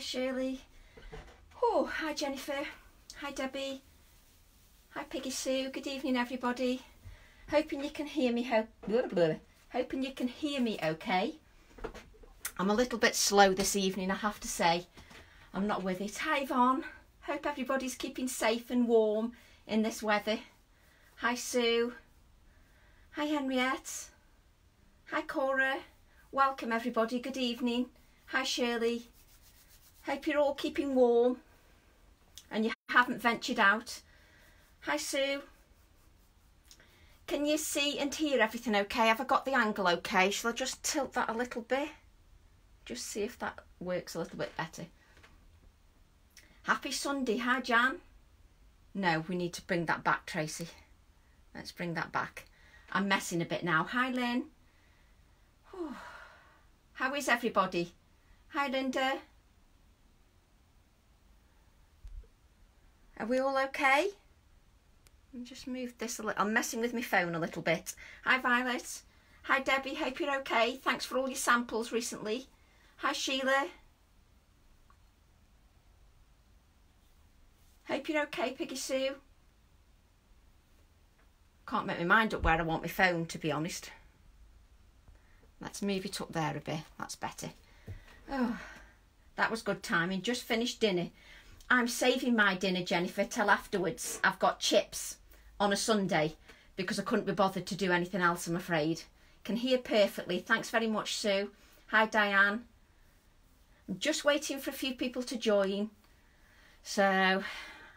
Shirley. Oh, hi Jennifer. Hi Debbie. Hi Piggy Sue. Good evening everybody. Hoping you can hear me. Ho- blah, blah. Hoping you can hear me okay. I'm a little bit slow this evening, I have to say. I'm not with it. Hi Yvonne. Hope everybody's keeping safe and warm in this weather. Hi Sue. Hi Henriette. Hi Cora. Welcome everybody. Good evening. Hi Shirley. Hope you're all keeping warm and you haven't ventured out. Hi Sue. Can you see and hear everything okay? Have I got the angle okay? Shall I just tilt that a little bit? Just see if that works a little bit better. Happy Sunday. Hi Jan. No, we need to bring that back, Tracy. Let's bring that back. I'm messing a bit now. Hi Lynn. How is everybody? Hi Linda. Are we all okay? Me just move this a little. I'm messing with my phone a little bit. Hi Violet. Hi Debbie. Hope you're okay. Thanks for all your samples recently. Hi Sheila. Hope you're okay, Piggy Sue. Can't make my mind up where I want my phone, to be honest. Let's move it up there a bit. That's better. Oh, that was good timing. Just finished dinner. I'm saving my dinner, Jennifer, till afterwards. I've got chips on a Sunday because I couldn't be bothered to do anything else, I'm afraid. Can hear perfectly. Thanks very much, Sue. Hi, Diane. I'm just waiting for a few people to join. So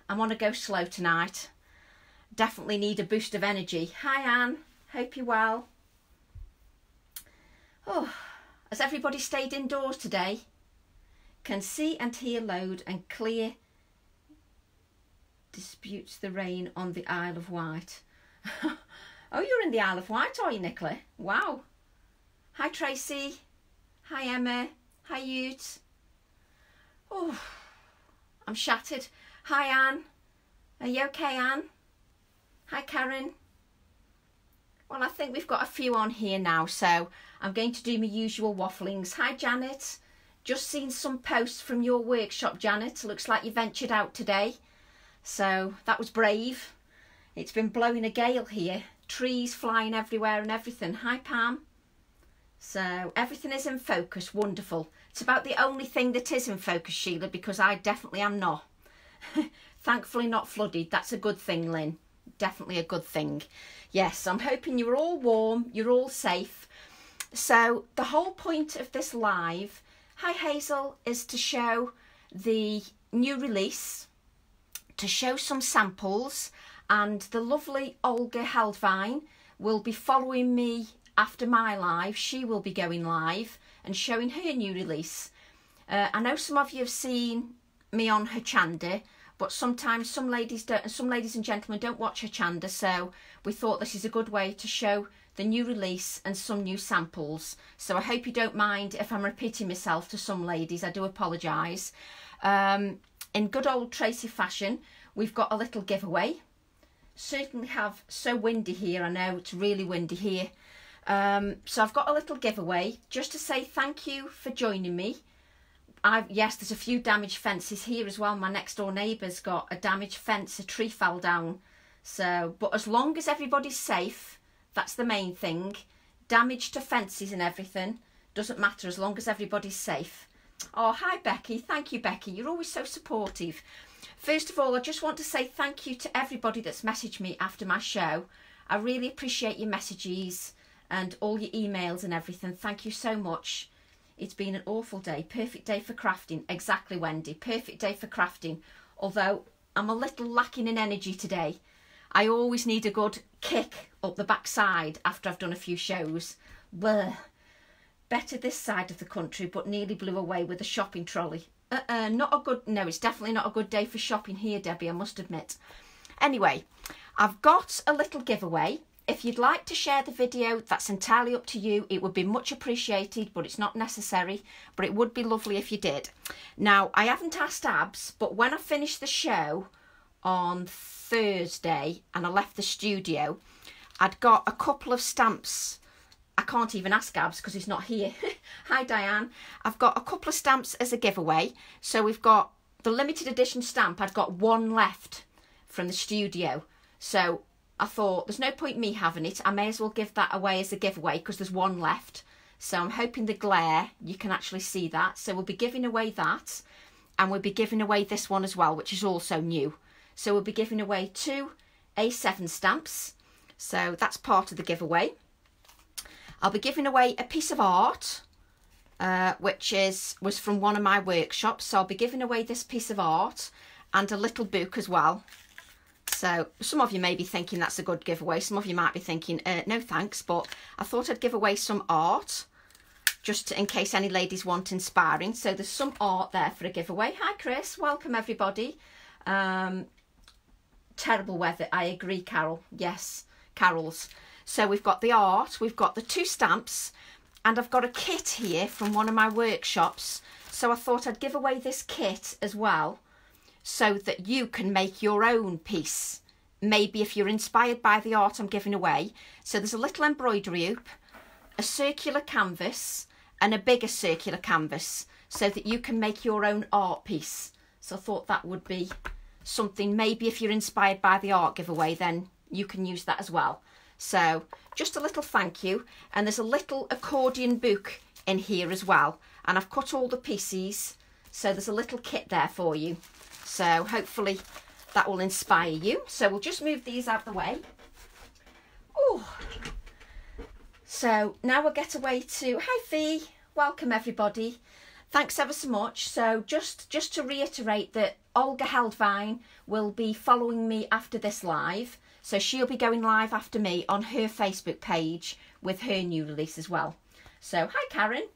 I'm on a go slow tonight. Definitely need a boost of energy. Hi, Anne. Hope you're well. Oh, has everybody stayed indoors today? Can see and hear loud and clear disputes the rain on the Isle of Wight. oh, you're in the Isle of Wight, are you, Nicola? Wow. Hi, Tracy. Hi, Emma. Hi, Ute. Oh, I'm shattered. Hi, Anne. Are you okay, Anne? Hi, Karen. Well, I think we've got a few on here now, so I'm going to do my usual wafflings. Hi, Janet. Just seen some posts from your workshop, Janet. Looks like you ventured out today. So that was brave. It's been blowing a gale here. Trees flying everywhere and everything. Hi, Pam. So everything is in focus. Wonderful. It's about the only thing that is in focus, Sheila, because I definitely am not. Thankfully not flooded. That's a good thing, Lynn. Definitely a good thing. Yes, I'm hoping you're all warm, you're all safe. So the whole point of this live, hi Hazel, is to show the new release, to show some samples, and the lovely Olga Heldwein will be following me after my live. She will be going live and showing her new release. Uh, I know some of you have seen me on Hochanda, but sometimes some ladies don't, and some ladies and gentlemen don't watch Hochanda, so we thought this is a good way to show the new release and some new samples. So I hope you don't mind if I'm repeating myself to some ladies. I do apologise. Um, in good old Tracy fashion, we've got a little giveaway. Certainly have so windy here. I know it's really windy here. Um, so I've got a little giveaway just to say thank you for joining me. I've, yes, there's a few damaged fences here as well. My next door neighbour's got a damaged fence, a tree fell down. So, but as long as everybody's safe, that's the main thing. Damage to fences and everything doesn't matter as long as everybody's safe. Oh, hi Becky. Thank you, Becky. You're always so supportive. First of all, I just want to say thank you to everybody that's messaged me after my show. I really appreciate your messages and all your emails and everything. Thank you so much. It's been an awful day. Perfect day for crafting. Exactly, Wendy. Perfect day for crafting. Although I'm a little lacking in energy today. I always need a good kick up the backside after I've done a few shows. Bleh. Better this side of the country, but nearly blew away with a shopping trolley. Uh-uh, not a good, no, it's definitely not a good day for shopping here, Debbie, I must admit. Anyway, I've got a little giveaway. If you'd like to share the video, that's entirely up to you. It would be much appreciated, but it's not necessary. But it would be lovely if you did. Now, I haven't asked Abs, but when I finished the show on Thursday and I left the studio, I'd got a couple of stamps I can't even ask Gabs because he's not here. Hi Diane. I've got a couple of stamps as a giveaway. So we've got the limited edition stamp. I've got one left from the studio. So I thought there's no point me having it. I may as well give that away as a giveaway because there's one left. So I'm hoping the glare, you can actually see that. So we'll be giving away that. And we'll be giving away this one as well, which is also new. So we'll be giving away two A7 stamps. So that's part of the giveaway. I'll be giving away a piece of art, uh, which is was from one of my workshops. So I'll be giving away this piece of art and a little book as well. So some of you may be thinking that's a good giveaway. Some of you might be thinking, uh, no thanks, but I thought I'd give away some art just in case any ladies want inspiring. So there's some art there for a giveaway. Hi Chris, welcome everybody. Um, terrible weather, I agree Carol, yes, Carol's. So we've got the art, we've got the two stamps, and I've got a kit here from one of my workshops. So I thought I'd give away this kit as well, so that you can make your own piece. Maybe if you're inspired by the art I'm giving away. So there's a little embroidery hoop, a circular canvas, and a bigger circular canvas, so that you can make your own art piece. So I thought that would be something, maybe if you're inspired by the art giveaway, then you can use that as well. So just a little thank you. And there's a little accordion book in here as well. And I've cut all the pieces. So there's a little kit there for you. So hopefully that will inspire you. So we'll just move these out of the way. Oh. So now we'll get away to, hi Fee, welcome everybody. Thanks ever so much. So just, just to reiterate that Olga Heldwein will be following me after this live. So she'll be going live after me on her Facebook page with her new release as well. So, hi Karen.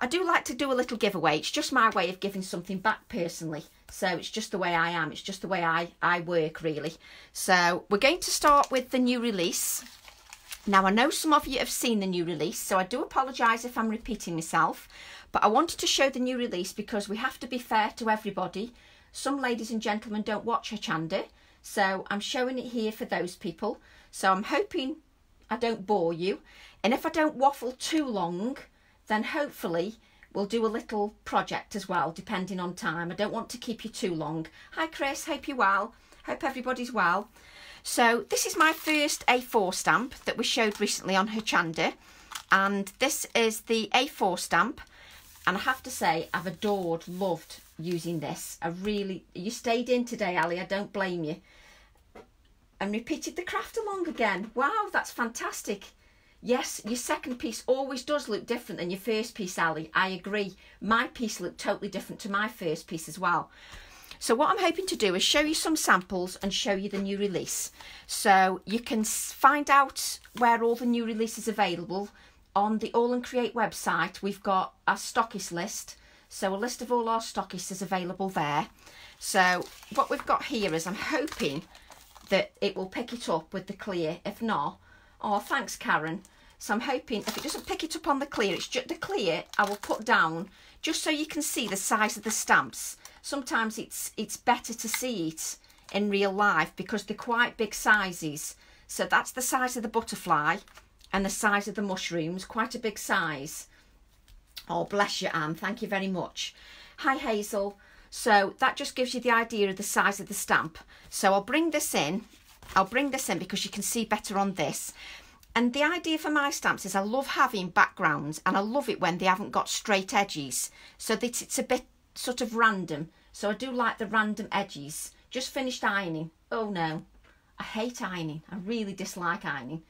I do like to do a little giveaway. It's just my way of giving something back personally. So it's just the way I am. It's just the way I, I work really. So we're going to start with the new release. Now I know some of you have seen the new release, so I do apologise if I'm repeating myself. But I wanted to show the new release because we have to be fair to everybody. Some ladies and gentlemen don't watch her, Hochanda. So I'm showing it here for those people. So I'm hoping I don't bore you. And if I don't waffle too long, then hopefully we'll do a little project as well, depending on time. I don't want to keep you too long. Hi Chris, hope you're well. Hope everybody's well. So this is my first A4 stamp that we showed recently on Hochanda. And this is the A4 stamp. And I have to say, I've adored, loved using this. I really, you stayed in today, Ali, I don't blame you. And repeated the craft along again. Wow, that's fantastic. Yes, your second piece always does look different than your first piece, Ali. I agree. My piece looked totally different to my first piece as well. So what I'm hoping to do is show you some samples and show you the new release. So you can find out where all the new releases available on the AALL and Create website. We've got a stockist list so a list of all our stockists is available there. So what we've got here is I'm hoping that it will pick it up with the clear. If not, oh, thanks, Karen. So I'm hoping if it doesn't pick it up on the clear, it's just the clear I will put down just so you can see the size of the stamps. Sometimes it's it's better to see it in real life because they're quite big sizes. So that's the size of the butterfly and the size of the mushrooms, quite a big size. Oh, bless you, Anne. Thank you very much. Hi, Hazel. So that just gives you the idea of the size of the stamp. So I'll bring this in. I'll bring this in because you can see better on this. And the idea for my stamps is I love having backgrounds and I love it when they haven't got straight edges. So that it's a bit sort of random. So I do like the random edges. Just finished ironing. Oh no, I hate ironing. I really dislike ironing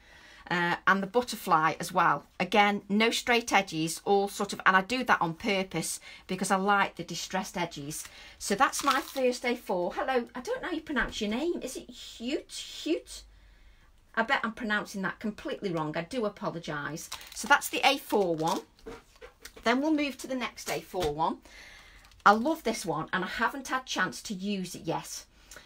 uh, and the butterfly as well. Again, no straight edges, all sort of, and I do that on purpose because I like the distressed edges. So that's my first A4. Hello, I don't know how you pronounce your name. Is it Hute? Hute? I bet I'm pronouncing that completely wrong. I do apologise. So that's the A4 one. Then we'll move to the next A4 one. I love this one and I haven't had chance to use it yet.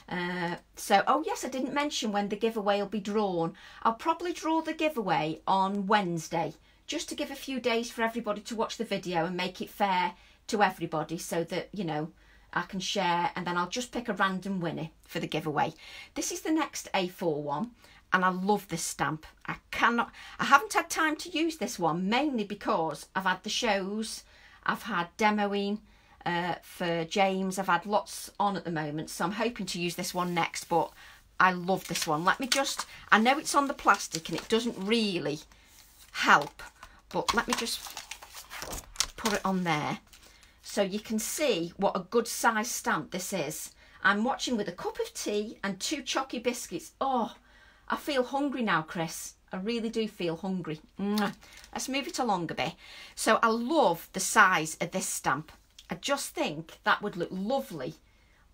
Uh, so, oh yes, I didn't mention when the giveaway will be drawn. I'll probably draw the giveaway on Wednesday, just to give a few days for everybody to watch the video and make it fair to everybody so that, you know, I can share and then I'll just pick a random winner for the giveaway. This is the next A4 one and I love this stamp. I cannot, I haven't had time to use this one mainly because I've had the shows, I've had demoing uh, for James, I've had lots on at the moment, so I'm hoping to use this one next, but I love this one. Let me just, I know it's on the plastic and it doesn't really help, but let me just put it on there so you can see what a good size stamp this is. I'm watching with a cup of tea and two chalky biscuits. Oh, I feel hungry now, Chris. I really do feel hungry. Let's move it along a bit. So I love the size of this stamp. I just think that would look lovely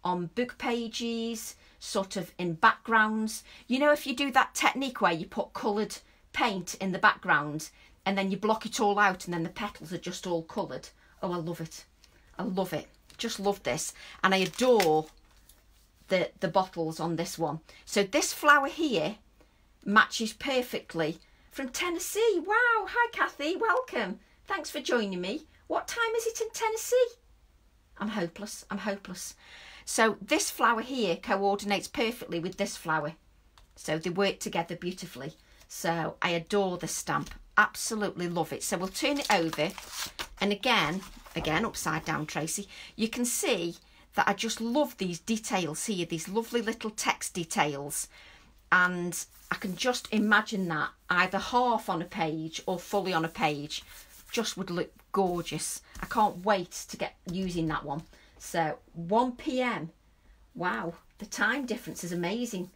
on book pages, sort of in backgrounds. You know, if you do that technique where you put coloured paint in the background and then you block it all out and then the petals are just all coloured. Oh, I love it. I love it. Just love this. And I adore the, the bottles on this one. So this flower here matches perfectly from Tennessee. Wow. Hi, Kathy. Welcome. Thanks for joining me. What time is it in Tennessee? I'm hopeless. I'm hopeless. So this flower here coordinates perfectly with this flower. So they work together beautifully. So I adore the stamp. Absolutely love it. So we'll turn it over. And again, again, upside down, Tracy, you can see that I just love these details here, these lovely little text details. And I can just imagine that either half on a page or fully on a page just would look gorgeous. I can't wait to get using that one. So 1 p.m. Wow, the time difference is amazing.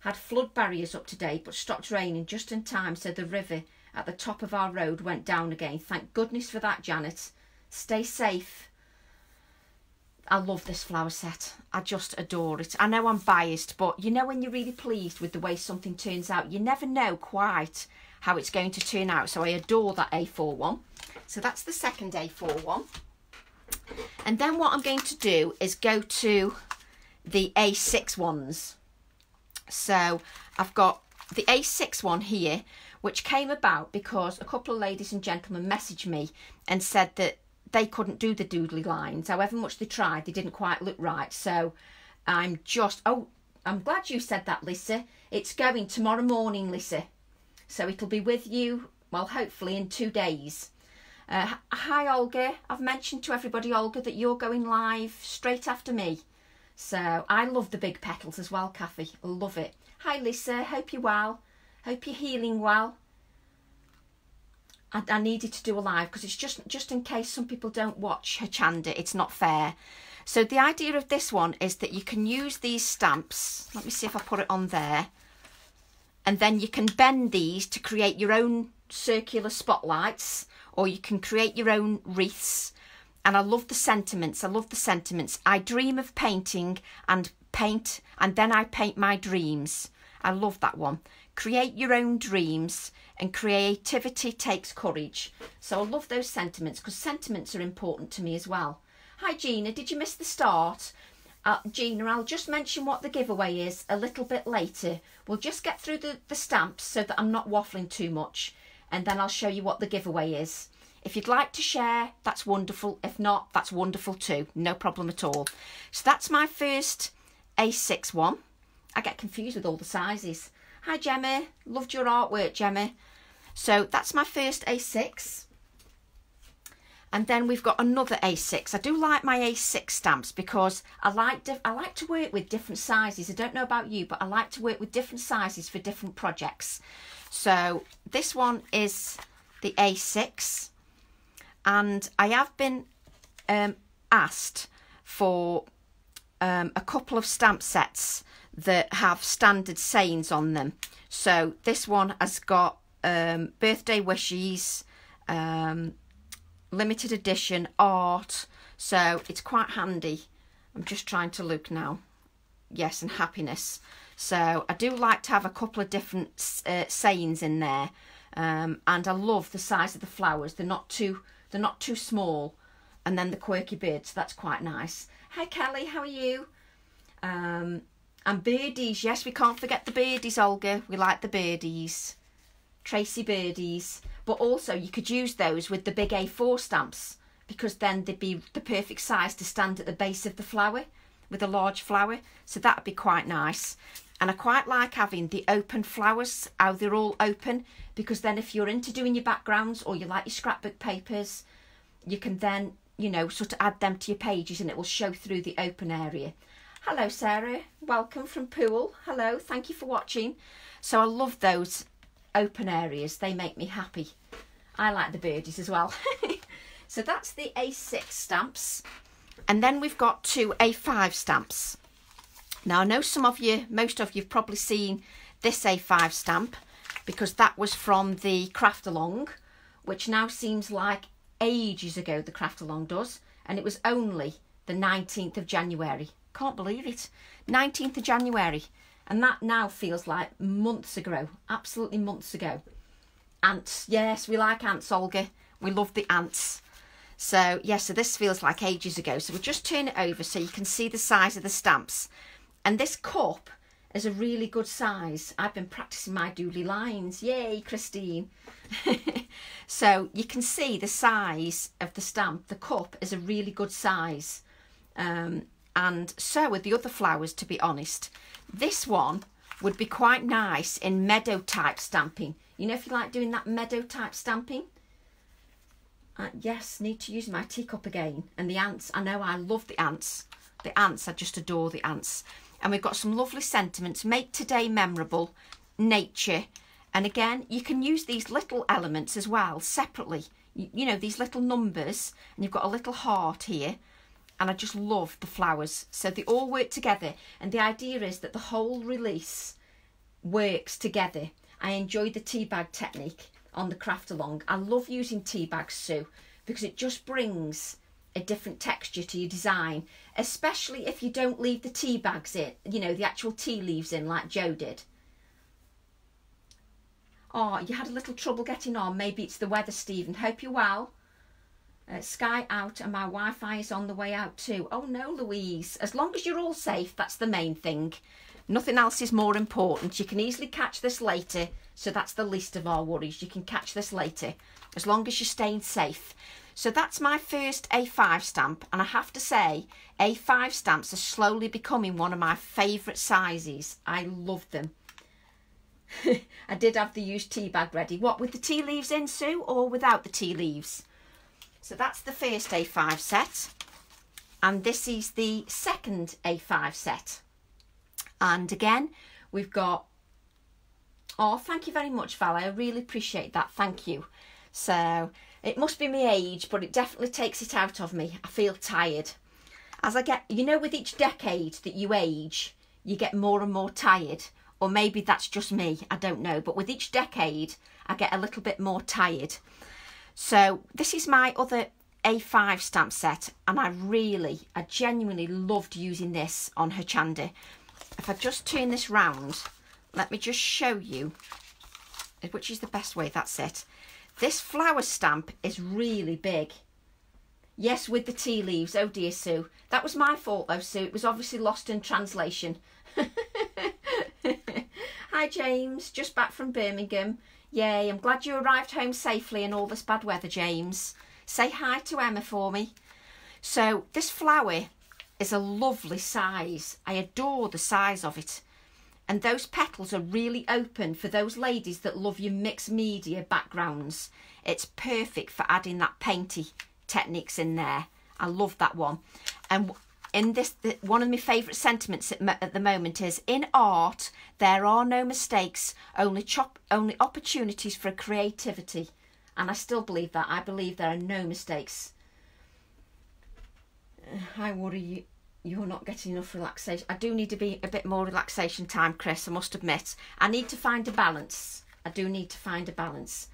Had flood barriers up today, but stopped raining just in time so the river at the top of our road went down again. Thank goodness for that, Janet. Stay safe. I love this flower set. I just adore it. I know I'm biased, but you know when you're really pleased with the way something turns out, you never know quite how it's going to turn out. So I adore that A4 one. So that's the second A4 one. And then what I'm going to do is go to the A6 ones. So I've got the A6 one here, which came about because a couple of ladies and gentlemen messaged me and said that they couldn't do the doodly lines. However much they tried, they didn't quite look right. So I'm just, oh, I'm glad you said that, Lisa. It's going tomorrow morning, Lisa. So it'll be with you, well, hopefully in two days. Uh, hi, Olga. I've mentioned to everybody, Olga, that you're going live straight after me. So I love the big petals as well, Kathy. Love it. Hi, Lisa. Hope you're well. Hope you're healing well. I, I needed to do a live because it's just just in case some people don't watch Hochanda, it's not fair. So the idea of this one is that you can use these stamps. Let me see if I put it on there. And then you can bend these to create your own circular spotlights or you can create your own wreaths. And I love the sentiments. I love the sentiments. I dream of painting and paint and then I paint my dreams. I love that one. Create your own dreams and creativity takes courage. So I love those sentiments because sentiments are important to me as well. Hi Gina, did you miss the start? Uh, Gina, I'll just mention what the giveaway is a little bit later. We'll just get through the, the stamps so that I'm not waffling too much and then I'll show you what the giveaway is. If you'd like to share, that's wonderful. If not, that's wonderful too. No problem at all. So that's my first A6 one. I get confused with all the sizes. Hi Gemma, loved your artwork Gemma. So that's my first A6. And then we've got another A6. I do like my A6 stamps because I like I like to work with different sizes. I don't know about you, but I like to work with different sizes for different projects. So this one is the A6 and I have been um, asked for um, a couple of stamp sets that have standard sayings on them. So this one has got um, birthday wishes, um, limited edition art. So it's quite handy. I'm just trying to look now. Yes, and happiness. So I do like to have a couple of different uh, sayings in there. Um, and I love the size of the flowers. They're not too they're not too small. And then the quirky birds. That's quite nice. Hi Kelly, how are you? Um, and birdies, yes, we can't forget the birdies, Olga. We like the birdies. Tracy birdies. But also you could use those with the big A4 stamps because then they'd be the perfect size to stand at the base of the flower with a large flower. So that'd be quite nice. And I quite like having the open flowers, how they're all open, because then if you're into doing your backgrounds or you like your scrapbook papers, you can then, you know, sort of add them to your pages and it will show through the open area. Hello, Sarah. Welcome from Poole. Hello. Thank you for watching. So I love those open areas. They make me happy. I like the birdies as well. so that's the A6 stamps. And then we've got two A5 stamps. Now I know some of you, most of you have probably seen this A5 stamp because that was from the craft along, which now seems like ages ago the craft along does. And it was only the 19th of January. Can't believe it. 19th of January. And that now feels like months ago. Absolutely months ago. Ants. Yes, we like ants, Olga. We love the ants. So, yes, yeah, so this feels like ages ago. So we'll just turn it over so you can see the size of the stamps. And this cup is a really good size. I've been practicing my doodly lines. Yay, Christine. so you can see the size of the stamp. The cup is a really good size. Um, and so are the other flowers, to be honest. This one would be quite nice in meadow type stamping. You know if you like doing that meadow type stamping? Uh, yes, need to use my teacup again. And the ants, I know I love the ants. The ants, I just adore the ants. And we've got some lovely sentiments. Make today memorable, nature. And again, you can use these little elements as well, separately. You, you know, these little numbers. And you've got a little heart here. And I just love the flowers. So they all work together. And the idea is that the whole release works together. I enjoy the tea bag technique on the craft along. I love using tea bags, Sue, because it just brings a different texture to your design, especially if you don't leave the tea bags in, you know, the actual tea leaves in like Joe did. Oh, you had a little trouble getting on. Maybe it's the weather, Stephen. Hope you're well. Uh, Sky out and my Wi-Fi is on the way out too. Oh no, Louise. As long as you're all safe, that's the main thing. Nothing else is more important. You can easily catch this later, so that's the least of our worries. You can catch this later, as long as you're staying safe. So that's my first A5 stamp, and I have to say, A5 stamps are slowly becoming one of my favourite sizes. I love them. I did have the used tea bag ready. What, with the tea leaves in, Sue, or without the tea leaves? So that's the first A5 set. And this is the second A5 set. And again, we've got... Oh, thank you very much, Val. I really appreciate that. Thank you. So it must be my age, but it definitely takes it out of me. I feel tired. As I get, you know, with each decade that you age, you get more and more tired. Or maybe that's just me, I don't know. But with each decade, I get a little bit more tired. So this is my other A5 stamp set. And I really, I genuinely loved using this on Hochanda. If I just turn this round, let me just show you which is the best way, that's it. This flower stamp is really big. Yes, with the tea leaves. Oh dear, Sue. That was my fault though, Sue. It was obviously lost in translation. Hi, James. Just back from Birmingham. Yay, I'm glad you arrived home safely in all this bad weather, James. Say hi to Emma for me. So, this flower is a lovely size. I adore the size of it and those petals are really open for those ladies that love your mixed media backgrounds. It's perfect for adding that painty techniques in there. I love that one. And in this, the, one of my favourite sentiments at, at, the moment is in art there are no mistakes, only chop, only opportunities for creativity. And I still believe that. I believe there are no mistakes. Uh, I worry you're not getting enough relaxation. I do need to be a bit more relaxation time, Chris, I must admit. I need to find a balance. I do need to find a balance.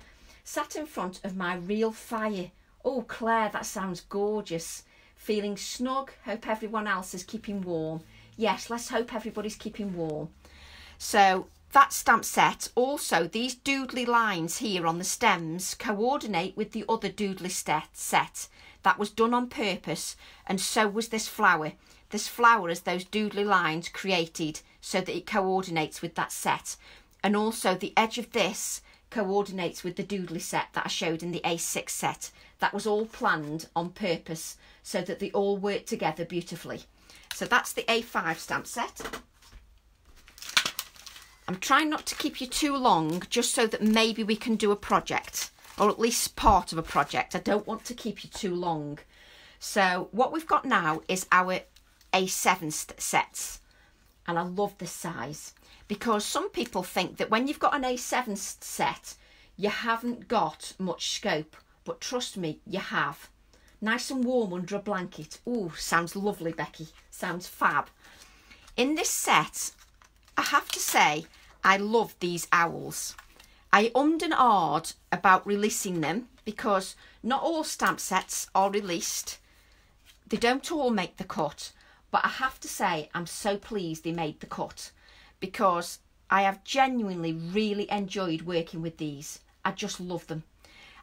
Sat in front of my real fire. Oh, Claire, that sounds gorgeous. Feeling snug. Hope everyone else is keeping warm. Yes, let's hope everybody's keeping warm. So that stamp set, also these doodly lines here on the stems coordinate with the other doodly set. That was done on purpose and so was this flower. This flower is those doodly lines created so that it coordinates with that set. And also the edge of this coordinates with the doodly set that I showed in the A6 set. That was all planned on purpose so that they all work together beautifully. So that's the A5 stamp set. I'm trying not to keep you too long, just so that maybe we can do a project, or at least part of a project. I don't want to keep you too long. So what we've got now is our A7 sets. And I love this size because some people think that when you've got an A7 set, you haven't got much scope. But trust me, you have. Nice and warm under a blanket. Ooh, sounds lovely, Becky. Sounds fab. In this set, I have to say, I love these owls. I ummed and ahed about releasing them because not all stamp sets are released. They don't all make the cut, but I have to say I'm so pleased they made the cut because I have genuinely really enjoyed working with these. I just love them.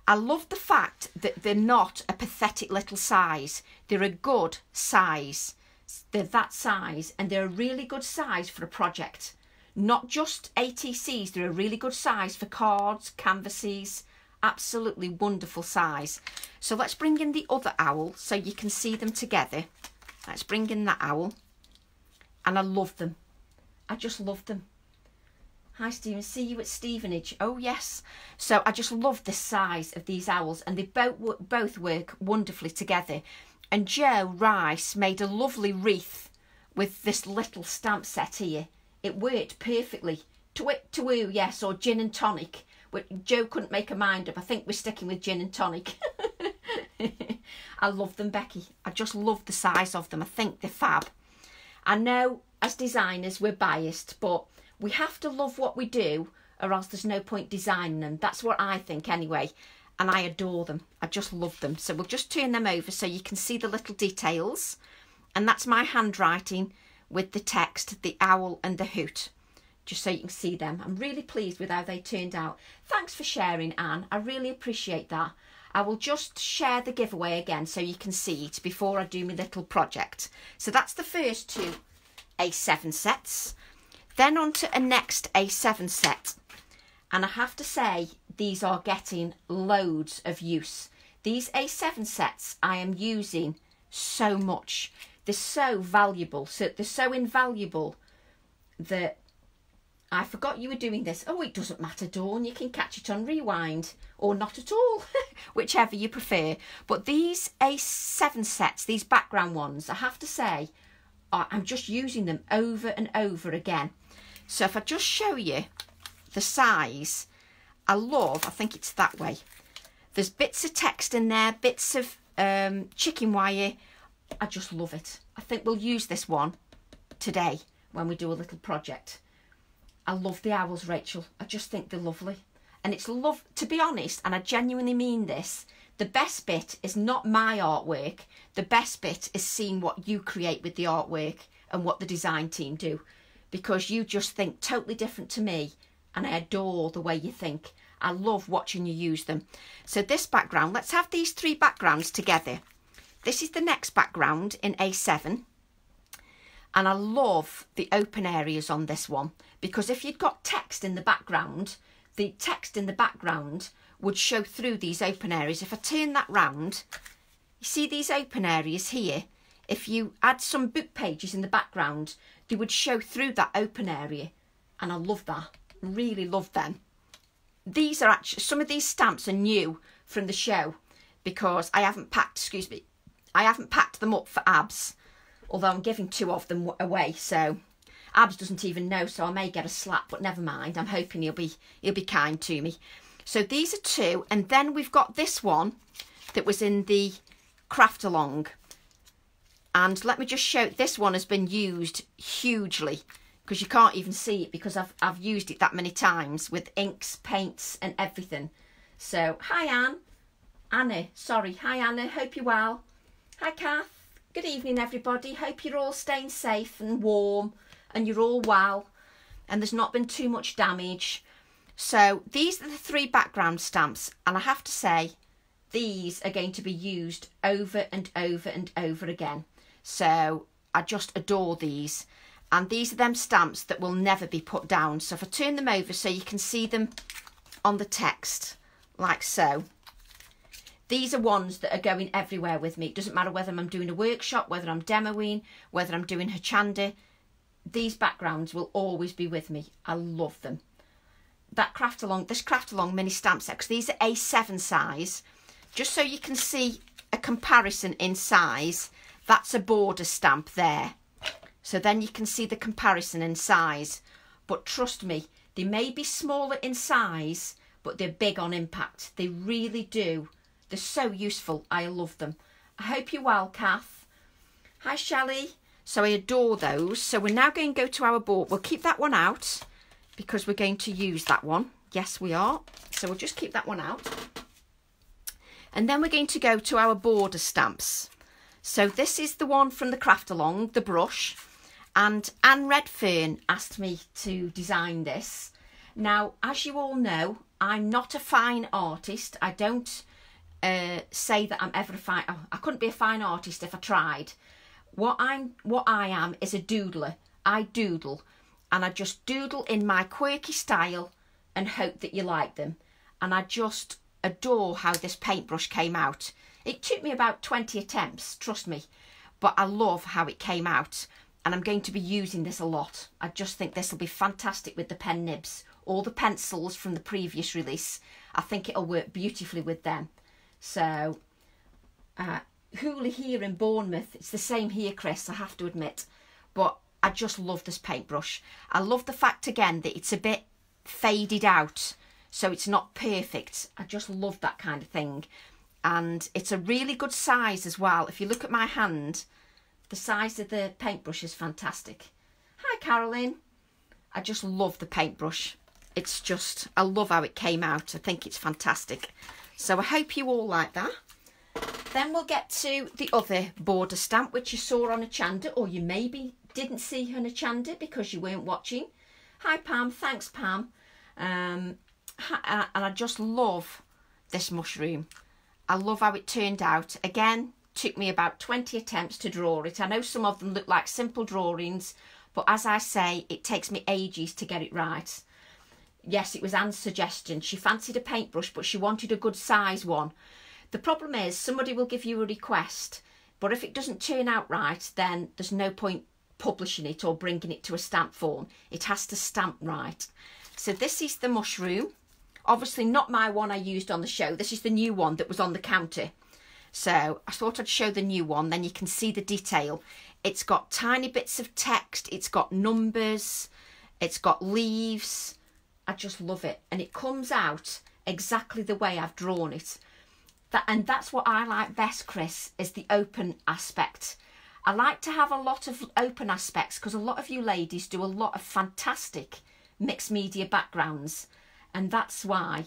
I love the fact that they're not a pathetic little size. They're a good size. They're that size and they're a really good size for a project. Not just ATCs, they're a really good size for cards, canvases, absolutely wonderful size. So let's bring in the other owl so you can see them together. Let's bring in that owl. And I love them. I just love them. Hi Stephen, see you at Stevenage. Oh yes. So I just love the size of these owls and they both both work wonderfully together. And Joe Rice made a lovely wreath with this little stamp set here. It worked perfectly. Twit to yes, or gin and tonic. But Joe couldn't make a mind up. I think we're sticking with gin and tonic. I love them, Becky. I just love the size of them. I think they're fab. I know as designers we're biased, but we have to love what we do or else there's no point designing them. That's what I think anyway. And I adore them. I just love them. So we'll just turn them over so you can see the little details. And that's my handwriting with the text, the owl and the hoot. Just so you can see them. I'm really pleased with how they turned out. Thanks for sharing, Anne. I really appreciate that. I will just share the giveaway again so you can see it before I do my little project. So that's the first two A7 sets. Then on to a next A7 set. And I have to say, these are getting loads of use. These A7 sets I am using so much. They're so valuable. So they're so invaluable that I forgot you were doing this. Oh, it doesn't matter, Dawn. You can catch it on rewind or not at all, whichever you prefer. But these A7 sets, these background ones, I have to say, I'm just using them over and over again. So if I just show you the size, I love, I think it's that way. There's bits of text in there, bits of um, chicken wire. I just love it. I think we'll use this one today when we do a little project. I love the owls, Rachel. I just think they're lovely. And it's love, to be honest, and I genuinely mean this, the best bit is not my artwork. The best bit is seeing what you create with the artwork and what the design team do because you just think totally different to me and I adore the way you think. I love watching you use them. So this background, let's have these three backgrounds together. This is the next background in A7. And I love the open areas on this one because if you'd got text in the background, the text in the background would show through these open areas. If I turn that round, you see these open areas here? If you add some book pages in the background, they would show through that open area. And I love that. Really love them. These are actually, some of these stamps are new from the show because I haven't packed, excuse me, I haven't packed them up for abs. Although I'm giving two of them away, so Abs doesn't even know, so I may get a slap, but never mind. I'm hoping he'll be he'll be kind to me. So these are two, and then we've got this one that was in the craft along. And let me just show, this one has been used hugely because you can't even see it because I've, I've used it that many times with inks, paints and everything. So, hi Anne. Anna, sorry. Hi Anna, hope you're well. Hi Kath. Good evening everybody. Hope you're all staying safe and warm and you're all well and there's not been too much damage. So these are the three background stamps and I have to say these are going to be used over and over and over again. So I just adore these. And these are them stamps that will never be put down. So if I turn them over so you can see them on the text, like so. these are ones that are going everywhere with me. It doesn't matter whether I'm doing a workshop, whether I'm demoing, whether I'm doing Hochanda. These backgrounds will always be with me. I love them. That craft along, this craft along mini stamp set, because these are A7 size, just so you can see a comparison in size. That's a border stamp there. So then you can see the comparison in size. But trust me, they may be smaller in size, but they're big on impact. They really do. They're so useful. I love them. I hope you're well, Kath. Hi, Shelley. So I adore those. So we're now going to go to our board. We'll keep that one out because we're going to use that one. Yes, we are. So we'll just keep that one out. And then we're going to go to our border stamps. So this is the one from the Craft Along, the brush. And Anne Redfern asked me to design this. Now, as you all know, I'm not a fine artist. I don't uh, say that I'm ever a fine. Oh, I couldn't be a fine artist if I tried. What I'm, what I am, is a doodler. I doodle, and I just doodle in my quirky style, and hope that you like them. And I just adore how this paintbrush came out. It took me about 20 attempts, trust me, but I love how it came out. And I'm going to be using this a lot. I just think this will be fantastic with the pen nibs. All the pencils from the previous release, I think it'll work beautifully with them. So, uh, here in Bournemouth, it's the same here, Chris, I have to admit. But I just love this paintbrush. I love the fact, again, that it's a bit faded out, so it's not perfect. I just love that kind of thing. And it's a really good size as well. If you look at my hand, the size of the paintbrush is fantastic. Hi, Caroline. I just love the paintbrush. It's just, I love how it came out. I think it's fantastic. So I hope you all like that. Then we'll get to the other border stamp, which you saw on a Hochanda, or you maybe didn't see her Hochanda because you weren't watching. Hi, Pam. Thanks, Pam. Um, uh, and I just love this mushroom. I love how it turned out. Again, took me about 20 attempts to draw it. I know some of them look like simple drawings, but as I say, it takes me ages to get it right yes, it was Anne's suggestion. She fancied a paintbrush, but she wanted a good size one. The problem is somebody will give you a request, but if it doesn't turn out right, then there's no point publishing it or bringing it to a stamp form. It has to stamp right. So this is the mushroom. Obviously not my one I used on the show. This is the new one that was on the counter. So I thought I'd show the new one, then you can see the detail. It's got tiny bits of text, it's got numbers, it's got leaves, I just love it. And it comes out exactly the way I've drawn it. That, and that's what I like best, Chris, is the open aspect. I like to have a lot of open aspects because a lot of you ladies do a lot of fantastic mixed media backgrounds. And that's why,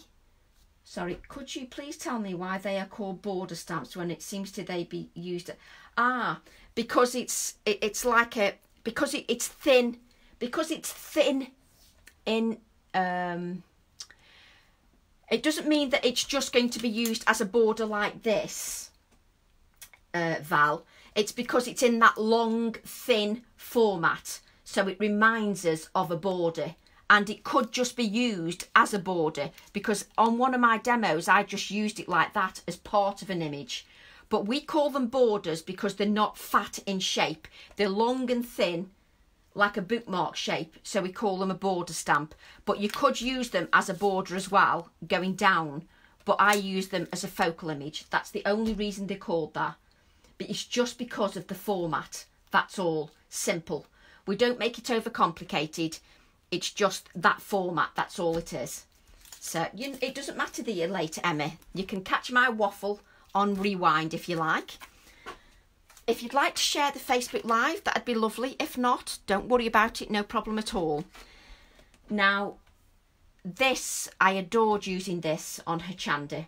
sorry, could you please tell me why they are called border stamps when it seems to they be used? Ah, because it's, it, it's like a, because it, it's thin, because it's thin in um, it doesn't mean that it's just going to be used as a border like this, uh, Val. It's because it's in that long, thin format. So it reminds us of a border. And it could just be used as a border because on one of my demos, I just used it like that as part of an image. But we call them borders because they're not fat in shape. They're long and thin like a bookmark shape, so we call them a border stamp. But you could use them as a border as well, going down, but I use them as a focal image. That's the only reason they're called that. But it's just because of the format. That's all. Simple. We don't make it overcomplicated. It's just that format. That's all it is. So you, it doesn't matter that you're late, Emma. You can catch my waffle on rewind if you like. If you'd like to share the Facebook Live, that'd be lovely. If not, don't worry about it, no problem at all. Now, this, I adored using this on her Hochanda.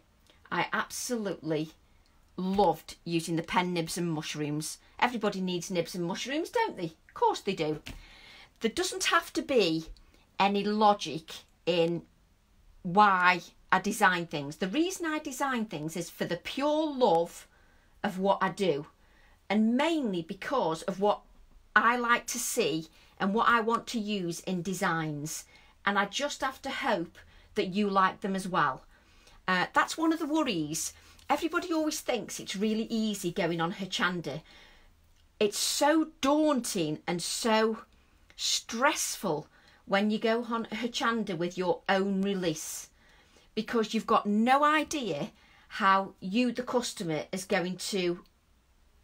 I absolutely loved using the pen nibs and mushrooms. Everybody needs nibs and mushrooms, don't they? Of course they do. There doesn't have to be any logic in why I design things. The reason I design things is for the pure love of what I do and mainly because of what I like to see and what I want to use in designs. And I just have to hope that you like them as well. Uh, that's one of the worries. everybody always thinks it's really easy going on Hochanda. It's so daunting and so stressful when you go on Hochanda with your own release because you've got no idea how you, the customer, is going to,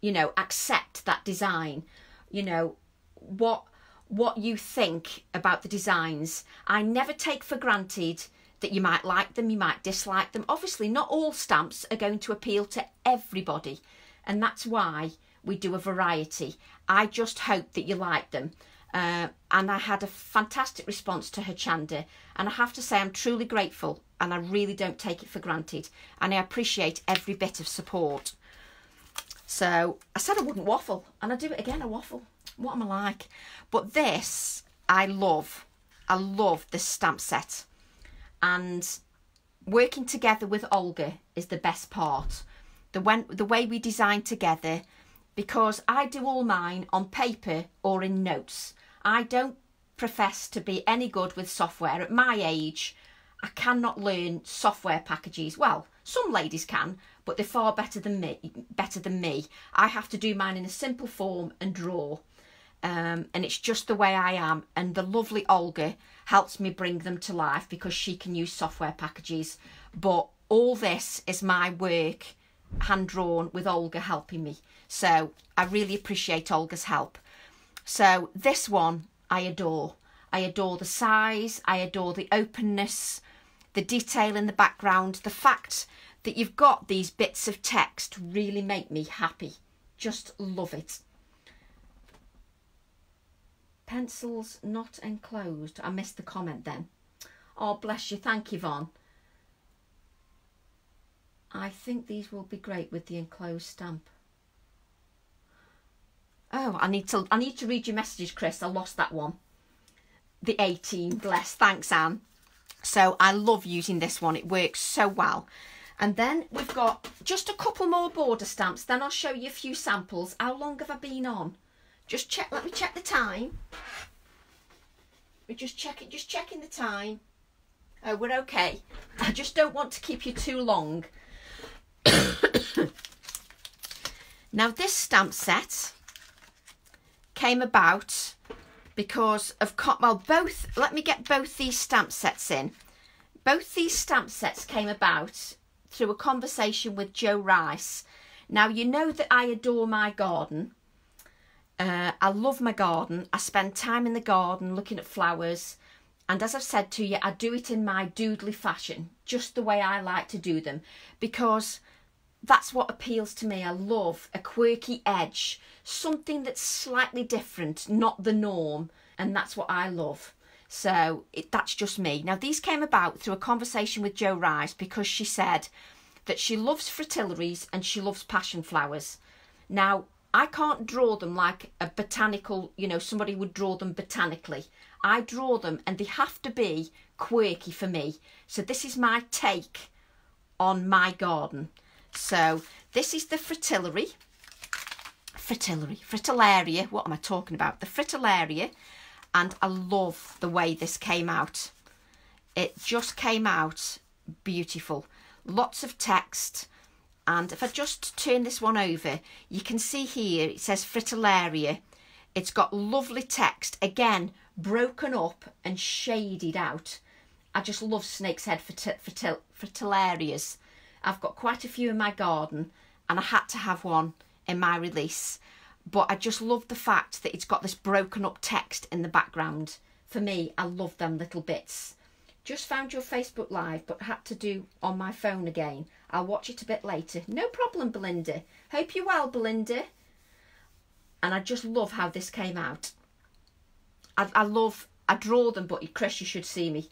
you know, accept that design. You know, what what you think about the designs. I never take for granted that you might like them, you might dislike them. Obviously, not all stamps are going to appeal to everybody, and that's why we do a variety. I just hope that you like them. Uh, and I had a fantastic response to Hochanda, and I have to say I'm truly grateful, and I really don't take it for granted, and I appreciate every bit of support. So I said I wouldn't waffle, and I do it again. I waffle. What am I like? But this I love. I love this stamp set and working together with Olga is the best part. The when the way we design together, because I do all mine on paper or in notes. I don't profess to be any good with software at my age. I cannot learn software packages. Well, some ladies can, but they're far better than me. Better than me. I have to do mine in a simple form and draw um, and it's just the way I am. And the lovely Olga helps me bring them to life because she can use software packages. But all this is my work, hand drawn, with Olga helping me. So I really appreciate Olga's help. So this one I adore. I adore the size, I adore the openness, the detail in the background, the fact that you've got these bits of text really make me happy. Just love it. Pencils not enclosed. I missed the comment then. Oh, bless you. Thank you, Yvonne. I think these will be great with the enclosed stamp. Oh, I need to I need to read your messages, Chris. I lost that one. The 18, bless. Thanks, Anne. So I love using this one. It works so well. And then we've got just a couple more border stamps. Then I'll show you a few samples. How long have I been on? Just check, let me check the time. We're just checking, just checking the time. Oh, we're okay. I just don't want to keep you too long. now, this stamp set came about because of, well, both, let me get both these stamp sets in. Both these stamp sets came about through a conversation with Joe Rice. Now, you know that I adore my garden uh, I love my garden. I spend time in the garden looking at flowers. And as I've said to you, I do it in my doodly fashion, just the way I like to do them, because that's what appeals to me. I love a quirky edge, something that's slightly different, not the norm, and that's what I love. So it, that's just me. Now, these came about through a conversation with Joe Rice because she said that she loves fritillaries and she loves passion flowers. Now, I can't draw them like a botanical, you know, somebody would draw them botanically. I draw them and they have to be quirky for me. So this is my take on my garden. So this is the fritillary. Fritillary, fritillaria, what am I talking about? The fritillaria. And I love the way this came out. It just came out beautiful. Lots of text and if I just turn this one over, you can see here it says Fritillaria. It's got lovely text, again, broken up and shaded out. I just love snake's head fritillarias. I've got quite a few in my garden and I had to have one in my release. But I just love the fact that it's got this broken up text in the background. For me, I love them little bits. Just found your Facebook Live, but had to do on my phone again. I'll watch it a bit later. No problem, Belinda. Hope you're well, Belinda. And I just love how this came out. I, I love, I draw them, but Chris, you should see me.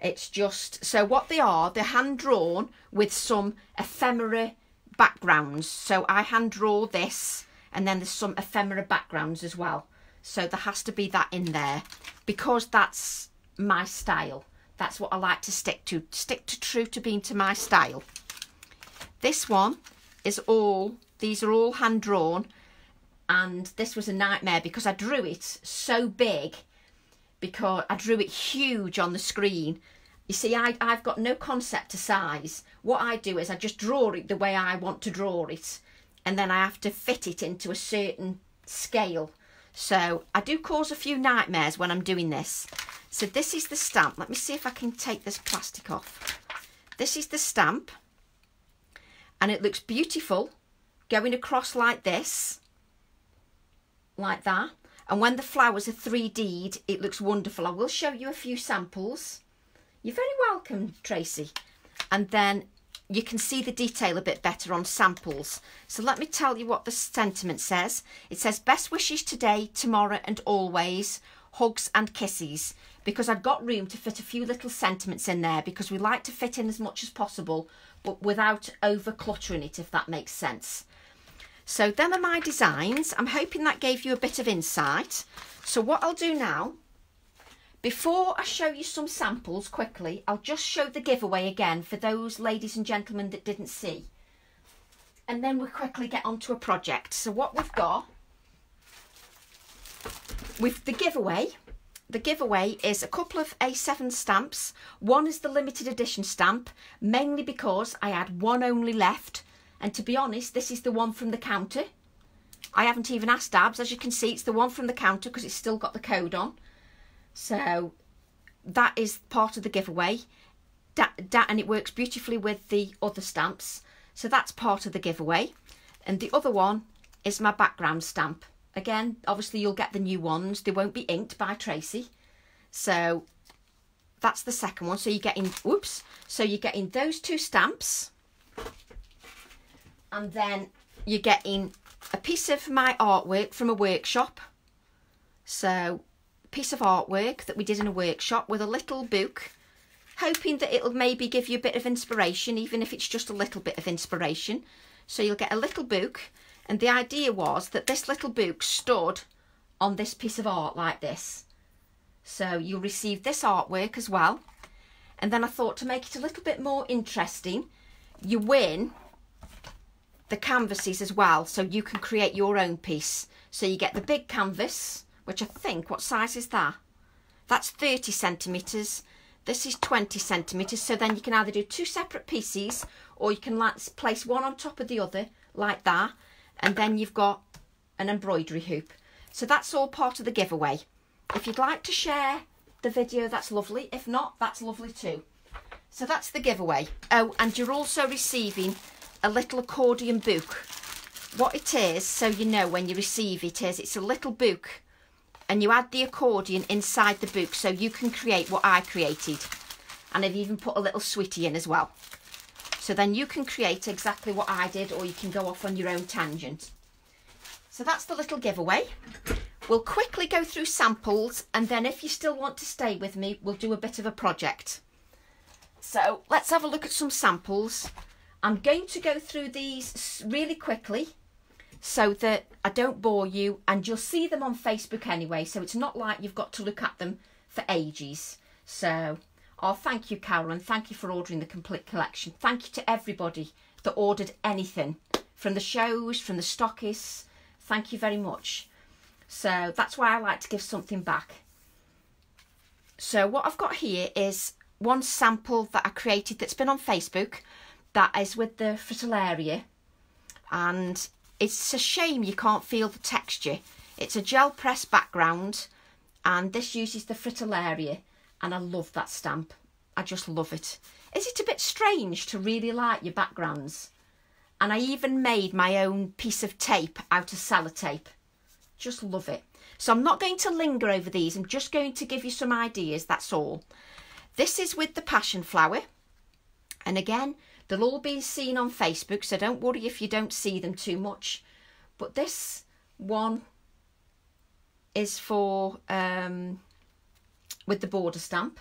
It's just, so what they are, they're hand drawn with some ephemera backgrounds. So I hand draw this, and then there's some ephemera backgrounds as well. So there has to be that in there because that's my style. That's what I like to stick to. Stick to true to being to my style. This one is all, these are all hand drawn and this was a nightmare because I drew it so big because I drew it huge on the screen. You see, I, I've got no concept of size. What I do is I just draw it the way I want to draw it. And then I have to fit it into a certain scale. So I do cause a few nightmares when I'm doing this. So this is the stamp. Let me see if I can take this plastic off. This is the stamp. And it looks beautiful going across like this. Like that. And when the flowers are 3D'd, it looks wonderful. I will show you a few samples. You're very welcome, Tracy. And then you can see the detail a bit better on samples. So let me tell you what the sentiment says. It says, best wishes today, tomorrow and always, hugs and kisses. Because I've got room to fit a few little sentiments in there because we like to fit in as much as possible, but without over cluttering it, if that makes sense. So them are my designs. I'm hoping that gave you a bit of insight. So what I'll do now, before I show you some samples quickly, I'll just show the giveaway again for those ladies and gentlemen that didn't see. And then we'll quickly get onto a project. So what we've got, with the giveaway, the giveaway is a couple of A7 stamps. One is the limited edition stamp, mainly because I had one only left and to be honest, this is the one from the counter. I haven't even asked Dabs. As you can see, it's the one from the counter because it's still got the code on. So that is part of the giveaway. That, and it works beautifully with the other stamps. So that's part of the giveaway. And the other one is my background stamp. Again, obviously you'll get the new ones. They won't be inked by Tracy. So that's the second one. So you're getting, whoops. So you're getting those two stamps and then you're getting a piece of my artwork from a workshop. So, piece of artwork that we did in a workshop with a little book, hoping that it'll maybe give you a bit of inspiration, even if it's just a little bit of inspiration. So you'll get a little book, and the idea was that this little book stood on this piece of art like this. So you'll receive this artwork as well. And then I thought to make it a little bit more interesting, you win the canvases as well so you can create your own piece. So you get the big canvas, which I think, what size is that? That's 30 centimetres. This is 20 centimetres. So then you can either do two separate pieces or you can place one on top of the other like that. And then you've got an embroidery hoop. So that's all part of the giveaway. If you'd like to share the video, that's lovely. If not, that's lovely too. So that's the giveaway. Oh, and you're also receiving a little accordion book. What it is, so you know when you receive it, is it's a little book and you add the accordion inside the book so you can create what I created. And I've even put a little sweetie in as well. So then you can create exactly what I did or you can go off on your own tangent. So that's the little giveaway. We'll quickly go through samples and then if you still want to stay with me, we'll do a bit of a project. So let's have a look at some samples I'm going to go through these really quickly so that I don't bore you and you'll see them on Facebook anyway so it's not like you've got to look at them for ages. So, oh thank you Carol and thank you for ordering the complete collection. Thank you to everybody that ordered anything from the shows, from the stockists. Thank you very much. So that's why I like to give something back. So what I've got here is one sample that I created that's been on Facebook that is with the fritillaria and it's a shame you can't feel the texture. It's a gel press background and this uses the fritillaria and I love that stamp. I just love it. Is it a bit strange to really like your backgrounds? And I even made my own piece of tape out of sellotape. Just love it. So I'm not going to linger over these. I'm just going to give you some ideas, that's all. This is with the passion flower. And again, They'll all be seen on Facebook, so don't worry if you don't see them too much. But this one is for um, with the border stamp.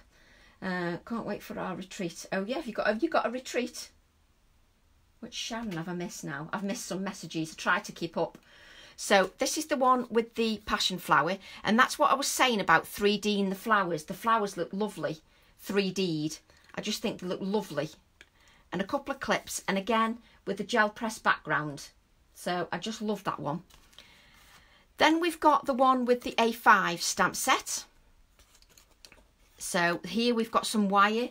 Uh, can't wait for our retreat. Oh yeah, have you got have you got a retreat? Which Sharon have I missed now? I've missed some messages. I try to keep up. So this is the one with the passion flower, and that's what I was saying about 3D in the flowers. The flowers look lovely, 3D'd. I just think they look lovely and a couple of clips and again with the gel press background. So I just love that one. Then we've got the one with the A5 stamp set. So here we've got some wire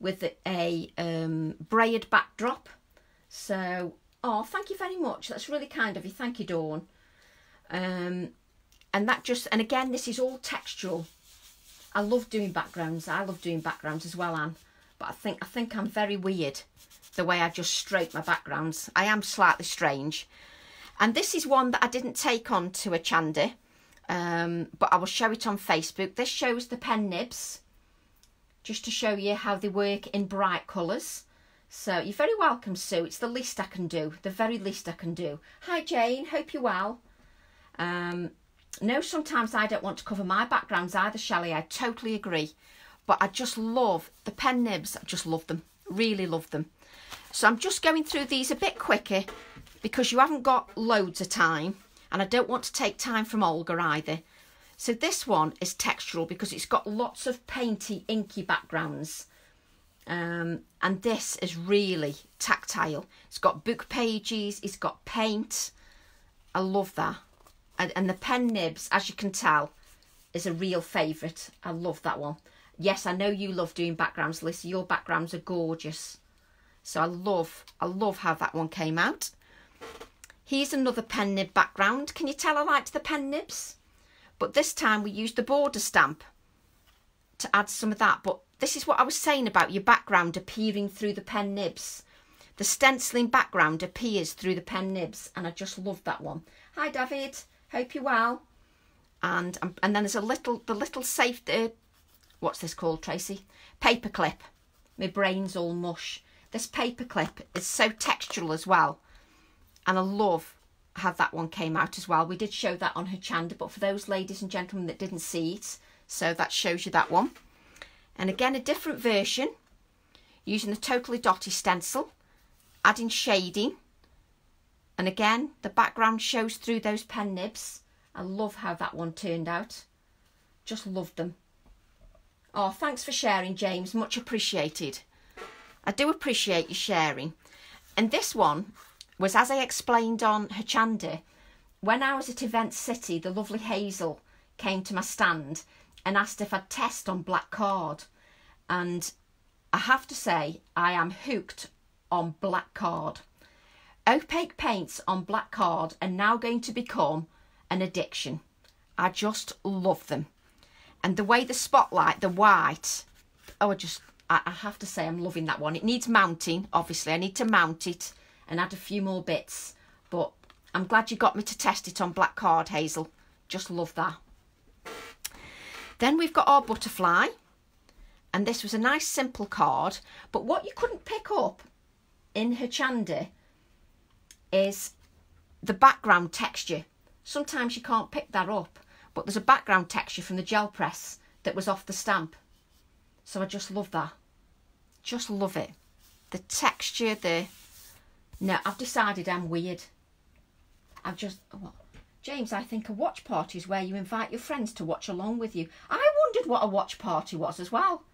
with a um, braid backdrop. So, oh, thank you very much. That's really kind of you. Thank you, Dawn. Um, and that just, and again, this is all textural. I love doing backgrounds. I love doing backgrounds as well, Anne. But I think I think I'm very weird the way I just stroke my backgrounds. I am slightly strange. And this is one that I didn't take on to Hochanda, um, but I will show it on Facebook. This shows the pen nibs, just to show you how they work in bright colours. So you're very welcome, Sue. It's the least I can do, the very least I can do. Hi, Jane. Hope you're well. Um, no, sometimes I don't want to cover my backgrounds either, Shelley. I totally agree. But I just love the pen nibs. I just love them. Really love them. So I'm just going through these a bit quicker because you haven't got loads of time and I don't want to take time from Olga either. So this one is textural because it's got lots of painty, inky backgrounds. Um, and this is really tactile. It's got book pages, it's got paint. I love that. And, and the pen nibs, as you can tell, is a real favourite. I love that one. Yes, I know you love doing backgrounds, Lisa. Your backgrounds are gorgeous. So I love, I love how that one came out. Here's another pen nib background. Can you tell I liked the pen nibs? But this time we used the border stamp to add some of that. But this is what I was saying about your background appearing through the pen nibs. The stenciling background appears through the pen nibs and I just love that one. Hi David, hope you're well. And and then there's a little, the little safe, what's this called Tracy? Paper clip. My brain's all mush. This paper clip is so textural as well. And I love how that one came out as well. We did show that on Hochanda, but for those ladies and gentlemen that didn't see it, so that shows you that one. And again, a different version, using the Totally Dotty stencil, adding shading. And again, the background shows through those pen nibs. I love how that one turned out. Just loved them. Oh, thanks for sharing, James. Much appreciated. I do appreciate you sharing. And this one was, as I explained on Hochanda, when I was at Event City, the lovely Hazel came to my stand and asked if I'd test on black card. And I have to say, I am hooked on black card. Opaque paints on black card are now going to become an addiction. I just love them. And the way the spotlight, the white, oh, I just I, I have to say I'm loving that one. It needs mounting, obviously. I need to mount it and add a few more bits. But I'm glad you got me to test it on black card, Hazel. Just love that. Then we've got our butterfly. And this was a nice simple card. But what you couldn't pick up in Hochanda is the background texture. Sometimes you can't pick that up. But there's a background texture from the gel press that was off the stamp. So I just love that. Just love it. The texture, the... No, I've decided I'm weird. I've just... What? James, I think a watch party is where you invite your friends to watch along with you. I wondered what a watch party was as well.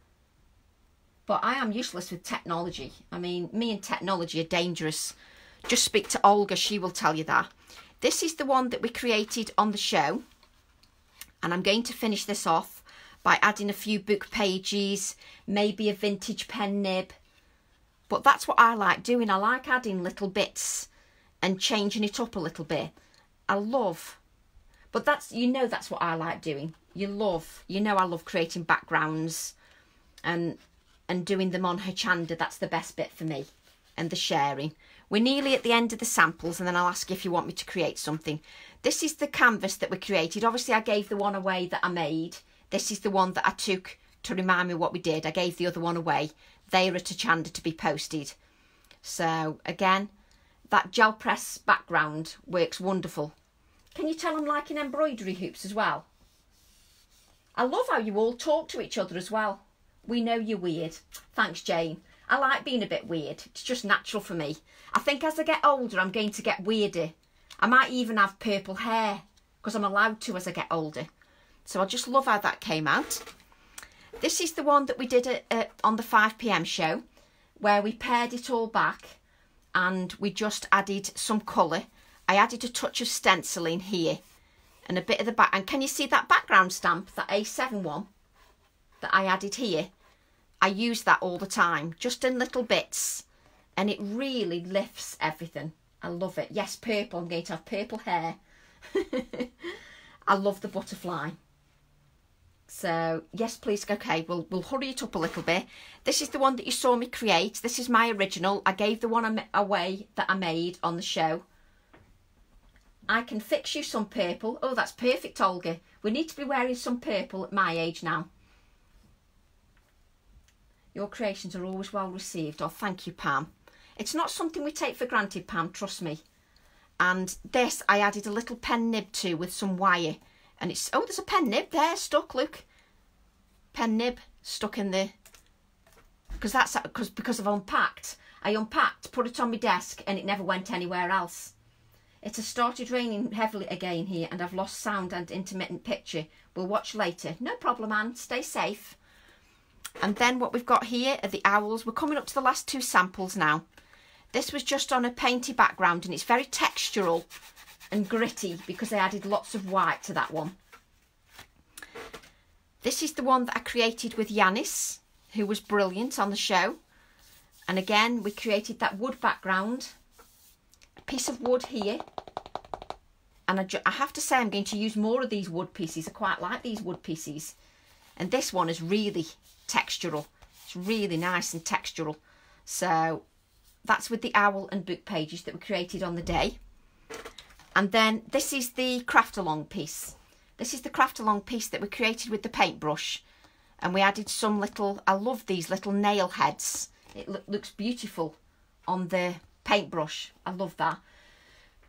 But I am useless with technology. I mean, me and technology are dangerous. Just speak to Olga, she will tell you that. This is the one that we created on the show. And I'm going to finish this off by adding a few book pages, maybe a vintage pen nib. But that's what I like doing. I like adding little bits and changing it up a little bit. I love, but that's, you know, that's what I like doing. You love, you know, I love creating backgrounds and and doing them on Hochanda. That's the best bit for me and the sharing. We're nearly at the end of the samples and then I'll ask you if you want me to create something. This is the canvas that we created. Obviously, I gave the one away that I made this is the one that I took to remind me what we did. I gave the other one away. They are at Hochanda to be posted. So again, that gel press background works wonderful. Can you tell I'm liking embroidery hoops as well? I love how you all talk to each other as well. We know you're weird. Thanks, Jane. I like being a bit weird. It's just natural for me. I think as I get older, I'm going to get weirder. I might even have purple hair because I'm allowed to as I get older. So I just love how that came out. This is the one that we did at, at, on the 5pm show where we pared it all back and we just added some colour. I added a touch of stenciling here and a bit of the back. And can you see that background stamp, that A7 one that I added here? I use that all the time, just in little bits. And it really lifts everything. I love it. Yes, purple. I'm going to have purple hair. I love the butterfly. So yes, please. Okay, we'll we'll hurry it up a little bit. This is the one that you saw me create. This is my original. I gave the one away that I made on the show. I can fix you some purple. Oh, that's perfect, Olga. We need to be wearing some purple at my age now. Your creations are always well received. Oh, thank you, Pam. It's not something we take for granted, Pam, trust me. And this I added a little pen nib to with some wire. And it's, oh, there's a pen nib there stuck, look. Pen nib stuck in the, because that's, because because I've unpacked. I unpacked, put it on my desk and it never went anywhere else. It has started raining heavily again here and I've lost sound and intermittent picture. We'll watch later. No problem, Anne. Stay safe. And then what we've got here are the owls. We're coming up to the last two samples now. This was just on a painty background and it's very textural and gritty because I added lots of white to that one. This is the one that I created with Yanis, who was brilliant on the show. And again, we created that wood background, a piece of wood here. And I, I have to say, I'm going to use more of these wood pieces. I quite like these wood pieces. And this one is really textural. It's really nice and textural. So that's with the owl and book pages that were created on the day. And then this is the craft along piece. This is the craft along piece that we created with the paintbrush. And we added some little, I love these little nail heads. It lo looks beautiful on the paintbrush. I love that.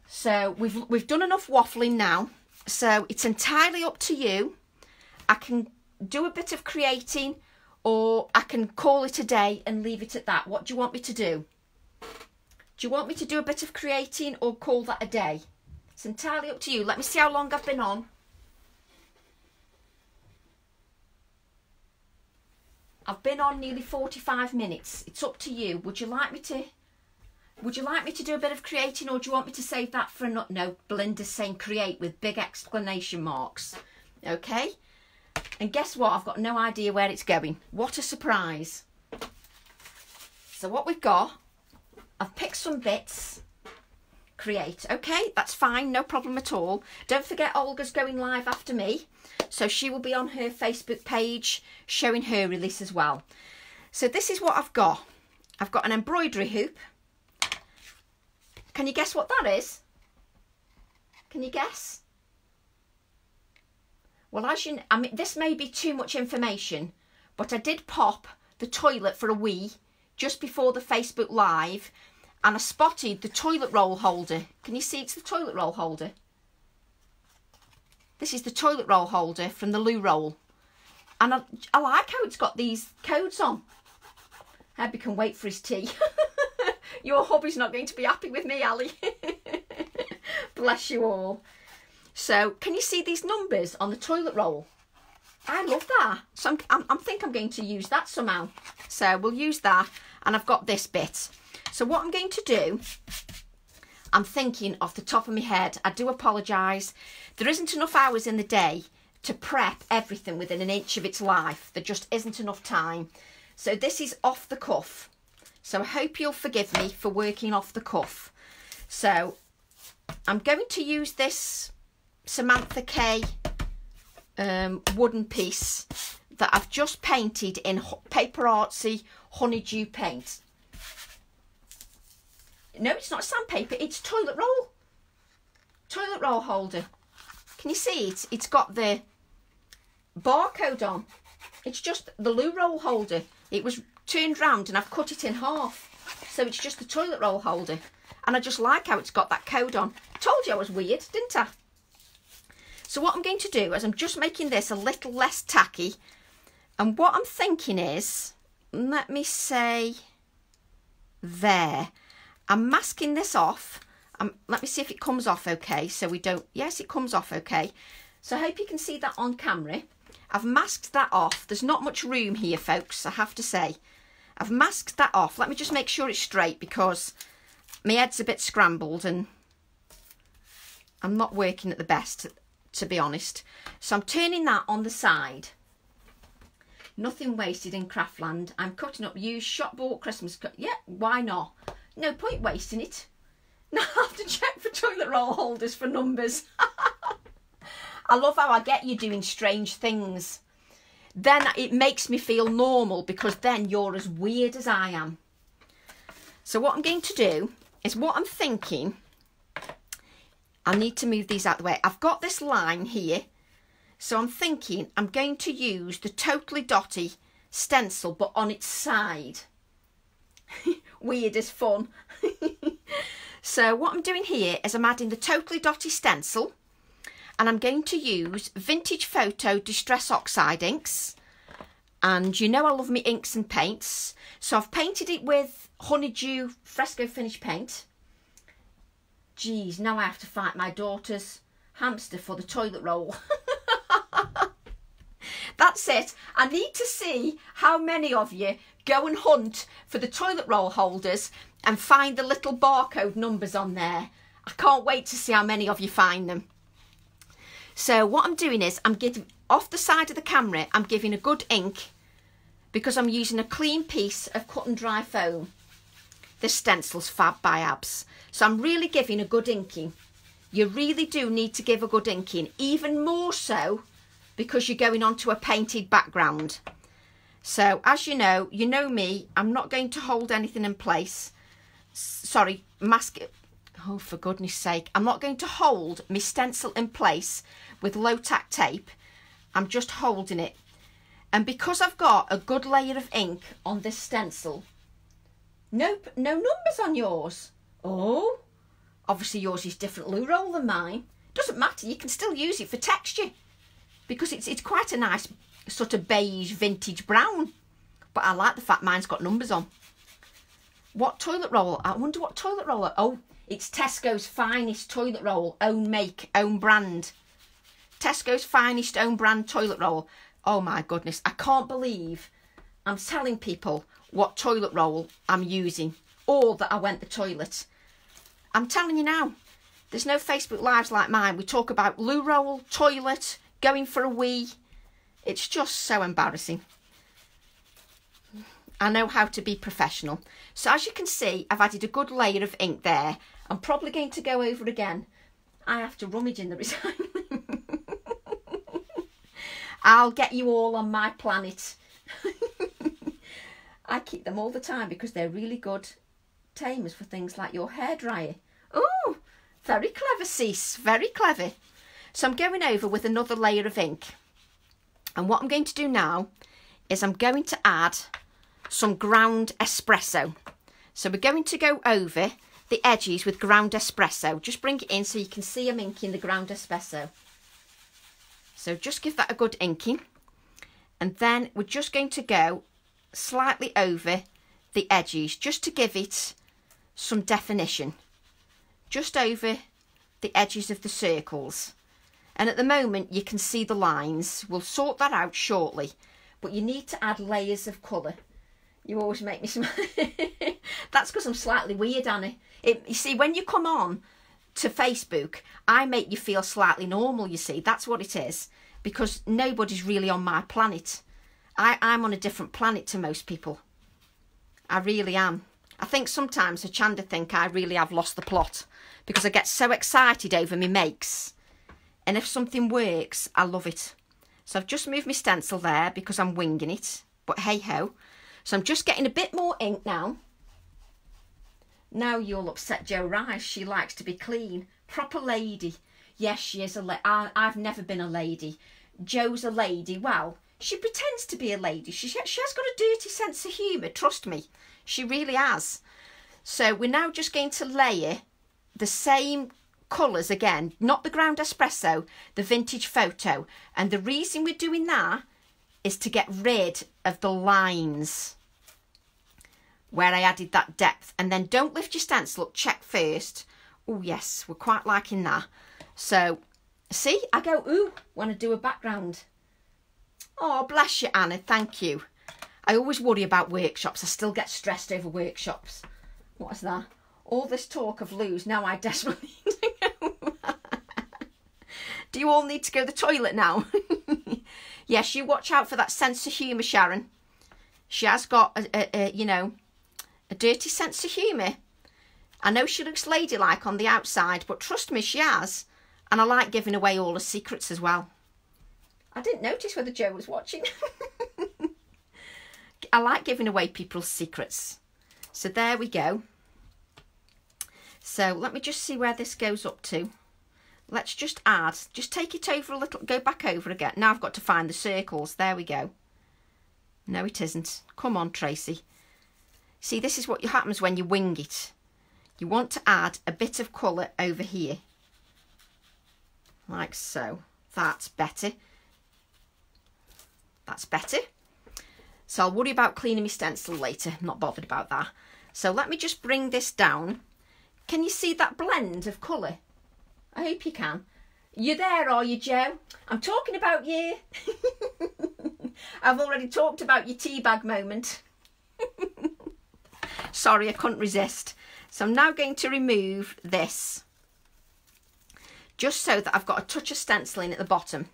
So we've, we've done enough waffling now. So it's entirely up to you. I can do a bit of creating or I can call it a day and leave it at that. What do you want me to do? Do you want me to do a bit of creating or call that a day? It's entirely up to you. Let me see how long I've been on. I've been on nearly 45 minutes. It's up to you. Would you like me to would you like me to do a bit of creating or do you want me to save that for another? No, Belinda's saying create with big exclamation marks. Okay. And guess what? I've got no idea where it's going. What a surprise. So what we've got, I've picked some bits create. Okay, that's fine, no problem at all. Don't forget Olga's going live after me. So she will be on her Facebook page showing her release as well. So this is what I've got. I've got an embroidery hoop. Can you guess what that is? Can you guess? Well, as you, I mean, this may be too much information, but I did pop the toilet for a wee just before the Facebook Live and I spotted the toilet roll holder. Can you see it's the toilet roll holder? This is the toilet roll holder from the loo roll. And I, I like how it's got these codes on. Herbie can wait for his tea. Your hobby's not going to be happy with me, Ali. Bless you all. So, can you see these numbers on the toilet roll? I love that. So, I'm, I'm, I think I'm going to use that somehow. So, we'll use that. And I've got this bit. So what I'm going to do, I'm thinking off the top of my head, I do apologise. There isn't enough hours in the day to prep everything within an inch of its life. There just isn't enough time. So this is off the cuff. So I hope you'll forgive me for working off the cuff. So I'm going to use this Samantha K um, wooden piece that I've just painted in PaperArtsy Honeydew paint. No, it's not sandpaper. It's toilet roll. Toilet roll holder. Can you see it? It's got the barcode on. It's just the loo roll holder. It was turned round and I've cut it in half. So it's just the toilet roll holder. And I just like how it's got that code on. Told you I was weird, didn't I? So what I'm going to do is I'm just making this a little less tacky. And what I'm thinking is, let me say there. I'm masking this off. Um, let me see if it comes off okay so we don't... Yes, it comes off okay. So I hope you can see that on camera. I've masked that off. There's not much room here, folks, I have to say. I've masked that off. Let me just make sure it's straight because my head's a bit scrambled and I'm not working at the best, to be honest. So I'm turning that on the side. Nothing wasted in Craftland. I'm cutting up used shop bought Christmas cut. Yeah, why not? No point wasting it. Now I have to check for toilet roll holders for numbers. I love how I get you doing strange things. Then it makes me feel normal because then you're as weird as I am. So what I'm going to do is what I'm thinking. I need to move these out the way. I've got this line here. So I'm thinking I'm going to use the Totally Dotty stencil but on its side. Weird as fun. so what I'm doing here is I'm adding the Totally Dotty stencil and I'm going to use Vintage Photo Distress Oxide inks. And you know I love me inks and paints. So I've painted it with Honeydew Fresco Finish Paint. Geez, now I have to fight my daughter's hamster for the toilet roll. That's it. I need to see how many of you go and hunt for the toilet roll holders and find the little barcode numbers on there. I can't wait to see how many of you find them. So what I'm doing is I'm getting off the side of the camera, I'm giving a good ink because I'm using a clean piece of cut and dry foam. This stencil's fab by Abs. So I'm really giving a good inking. You really do need to give a good inking, even more so because you're going onto a painted background. So as you know, you know me, I'm not going to hold anything in place. Sorry, mask it. Oh, for goodness sake. I'm not going to hold my stencil in place with low tack tape. I'm just holding it. And because I've got a good layer of ink on this stencil, nope, no numbers on yours. Oh, obviously yours is different loo roll than mine. Doesn't matter, you can still use it for texture because it's, it's quite a nice sort of beige vintage brown. But I like the fact mine's got numbers on. What toilet roll? I wonder what toilet roll. Oh, it's Tesco's finest toilet roll, own make, own brand. Tesco's finest own brand toilet roll. Oh my goodness, I can't believe I'm telling people what toilet roll I'm using or that I went the toilet. I'm telling you now, there's no Facebook Lives like mine. We talk about loo roll, toilet, going for a wee. It's just so embarrassing. I know how to be professional. So as you can see, I've added a good layer of ink there. I'm probably going to go over again. I have to rummage in the recycling. I'll get you all on my planet. I keep them all the time because they're really good tamers for things like your hairdryer. Oh, very clever, Cease. Very clever. So I'm going over with another layer of ink. And what I'm going to do now is I'm going to add some ground espresso. So we're going to go over the edges with ground espresso. Just bring it in so you can see I'm inking the ground espresso. So just give that a good inking. And then we're just going to go slightly over the edges just to give it some definition. Just over the edges of the circles. And at the moment you can see the lines. We'll sort that out shortly. But you need to add layers of colour. You always make me smile. That's because I'm slightly weird, Annie. It, you see, when you come on to Facebook, I make you feel slightly normal, you see. That's what it is. Because nobody's really on my planet. I, I'm on a different planet to most people. I really am. I think sometimes Hochanda think I really have lost the plot because I get so excited over me makes. And if something works, I love it. So I've just moved my stencil there because I'm winging it. But hey ho. So I'm just getting a bit more ink now. Now you'll upset Joe Rice. She likes to be clean. Proper lady. Yes, she is a lady. I've never been a lady. Joe's a lady. Well, she pretends to be a lady. She, she has got a dirty sense of humour. Trust me. She really has. So we're now just going to layer the same colours again. Not the ground espresso, the vintage photo. And the reason we're doing that is to get rid of the lines where I added that depth. And then don't lift your stencil up, check first. Oh yes, we're quite liking that. So, see, I go ooh want to do a background. Oh, bless you, Anna, thank you. I always worry about workshops. I still get stressed over workshops. What's that? All this talk of loos, now I desperately need to go. do you all need to go to the toilet now? Yes, you watch out for that sense of humour, Sharon. She has got, a, a, a, you know, a dirty sense of humour. I know she looks ladylike on the outside, but trust me, she has. And I like giving away all the secrets as well. I didn't notice whether Joe was watching. I like giving away people's secrets. So there we go. So let me just see where this goes up to. Let's just add, just take it over a little, go back over again. Now I've got to find the circles. There we go. No, it isn't. Come on, Tracy. See, this is what happens when you wing it. You want to add a bit of colour over here. Like so. That's better. That's better. So I'll worry about cleaning my stencil later. Not bothered about that. So let me just bring this down. Can you see that blend of colour? I hope you can. You there, are you, Joe? I'm talking about you. I've already talked about your teabag moment. Sorry, I couldn't resist. So I'm now going to remove this. Just so that I've got a touch of stenciling at the bottom.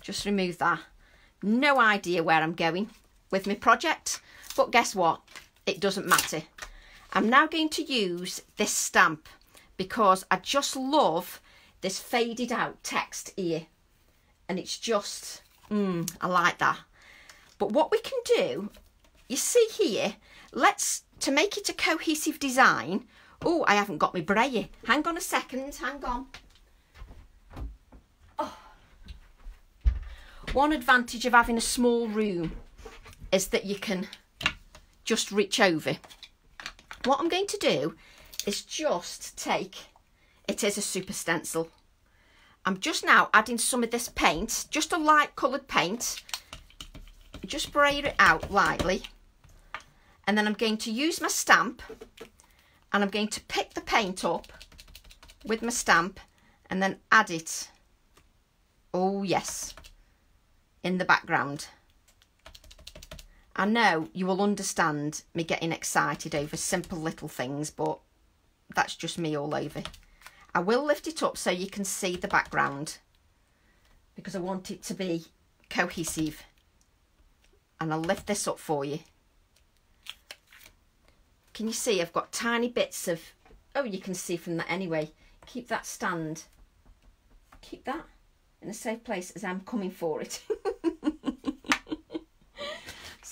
Just remove that no idea where I'm going with my project, but guess what? It doesn't matter. I'm now going to use this stamp because I just love this faded out text here. And it's just, mm, I like that. But what we can do, you see here, let's, to make it a cohesive design, oh, I haven't got my brayer. Hang on a second, hang on. One advantage of having a small room is that you can just reach over. What I'm going to do is just take, it is a super stencil. I'm just now adding some of this paint, just a light coloured paint. Just spray it out lightly. And then I'm going to use my stamp and I'm going to pick the paint up with my stamp and then add it. Oh yes, in the background. I know you will understand me getting excited over simple little things, but that's just me all over. I will lift it up so you can see the background because I want it to be cohesive. And I'll lift this up for you. Can you see I've got tiny bits of, oh, you can see from that anyway. Keep that stand. Keep that in a safe place as I'm coming for it.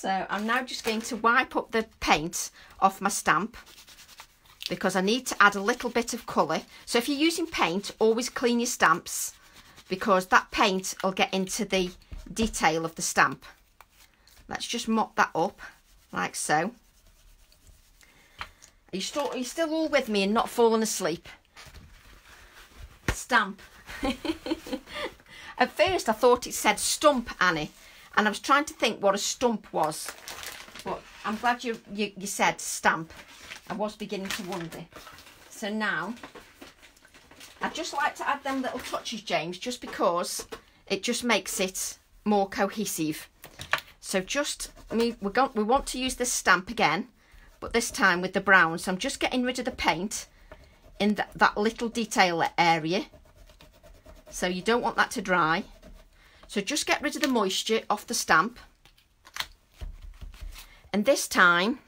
so I'm now just going to wipe up the paint off my stamp because I need to add a little bit of colour. So if you're using paint, always clean your stamps because that paint will get into the detail of the stamp. Let's just mop that up like so. Are you still, are you still all with me and not falling asleep? Stamp. At first I thought it said stump Annie and I was trying to think what a stump was. But I'm glad you, you, you said stamp. I was beginning to wonder. So now, I'd just like to add them little touches, James, just because it just makes it more cohesive. So just, we're going, we want to use this stamp again, but this time with the brown. So I'm just getting rid of the paint in that little detail area so you don't want that to dry. So just get rid of the moisture off the stamp. And this time,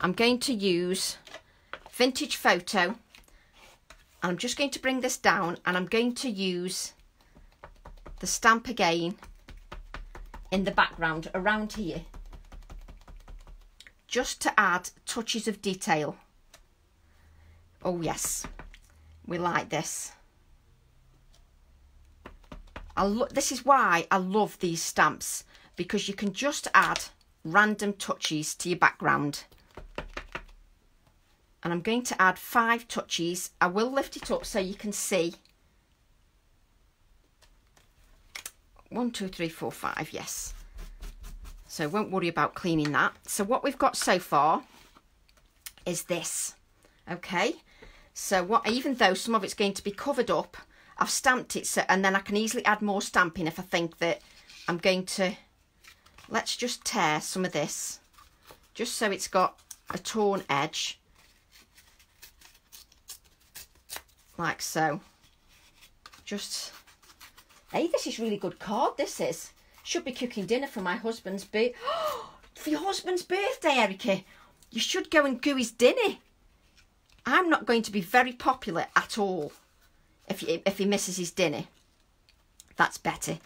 I'm going to use Vintage Photo. And I'm just going to bring this down and I'm going to use the stamp again in the background around here. Just to add touches of detail. Oh yes, we like this. I this is why I love these stamps because you can just add random touches to your background. And I'm going to add five touches. I will lift it up so you can see. One, two, three, four, five, yes. So won't worry about cleaning that. So what we've got so far is this. Okay. So what, even though some of it's going to be covered up, I've stamped it so, and then I can easily add more stamping if I think that I'm going to let's just tear some of this just so it's got a torn edge like so just Hey, this is really good card, this is. Should be cooking dinner for my husband's birthday. for your husband's birthday, Erica. You should go and do his dinner. I'm not going to be very popular at all if he, if he misses his dinner. That's better.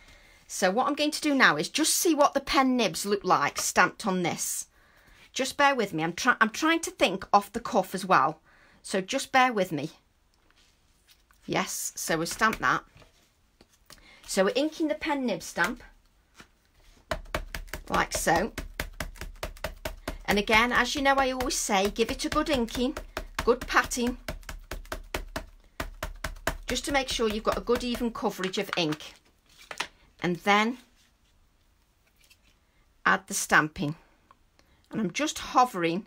So what I'm going to do now is just see what the pen nibs look like stamped on this. Just bear with me. I'm, try I'm trying to think off the cuff as well. So just bear with me. Yes, so we stamp that. So we're inking the pen nib stamp. Like so. And again, as you know, I always say, give it a good inking, good patting. Just to make sure you've got a good even coverage of ink. And then add the stamping. And I'm just hovering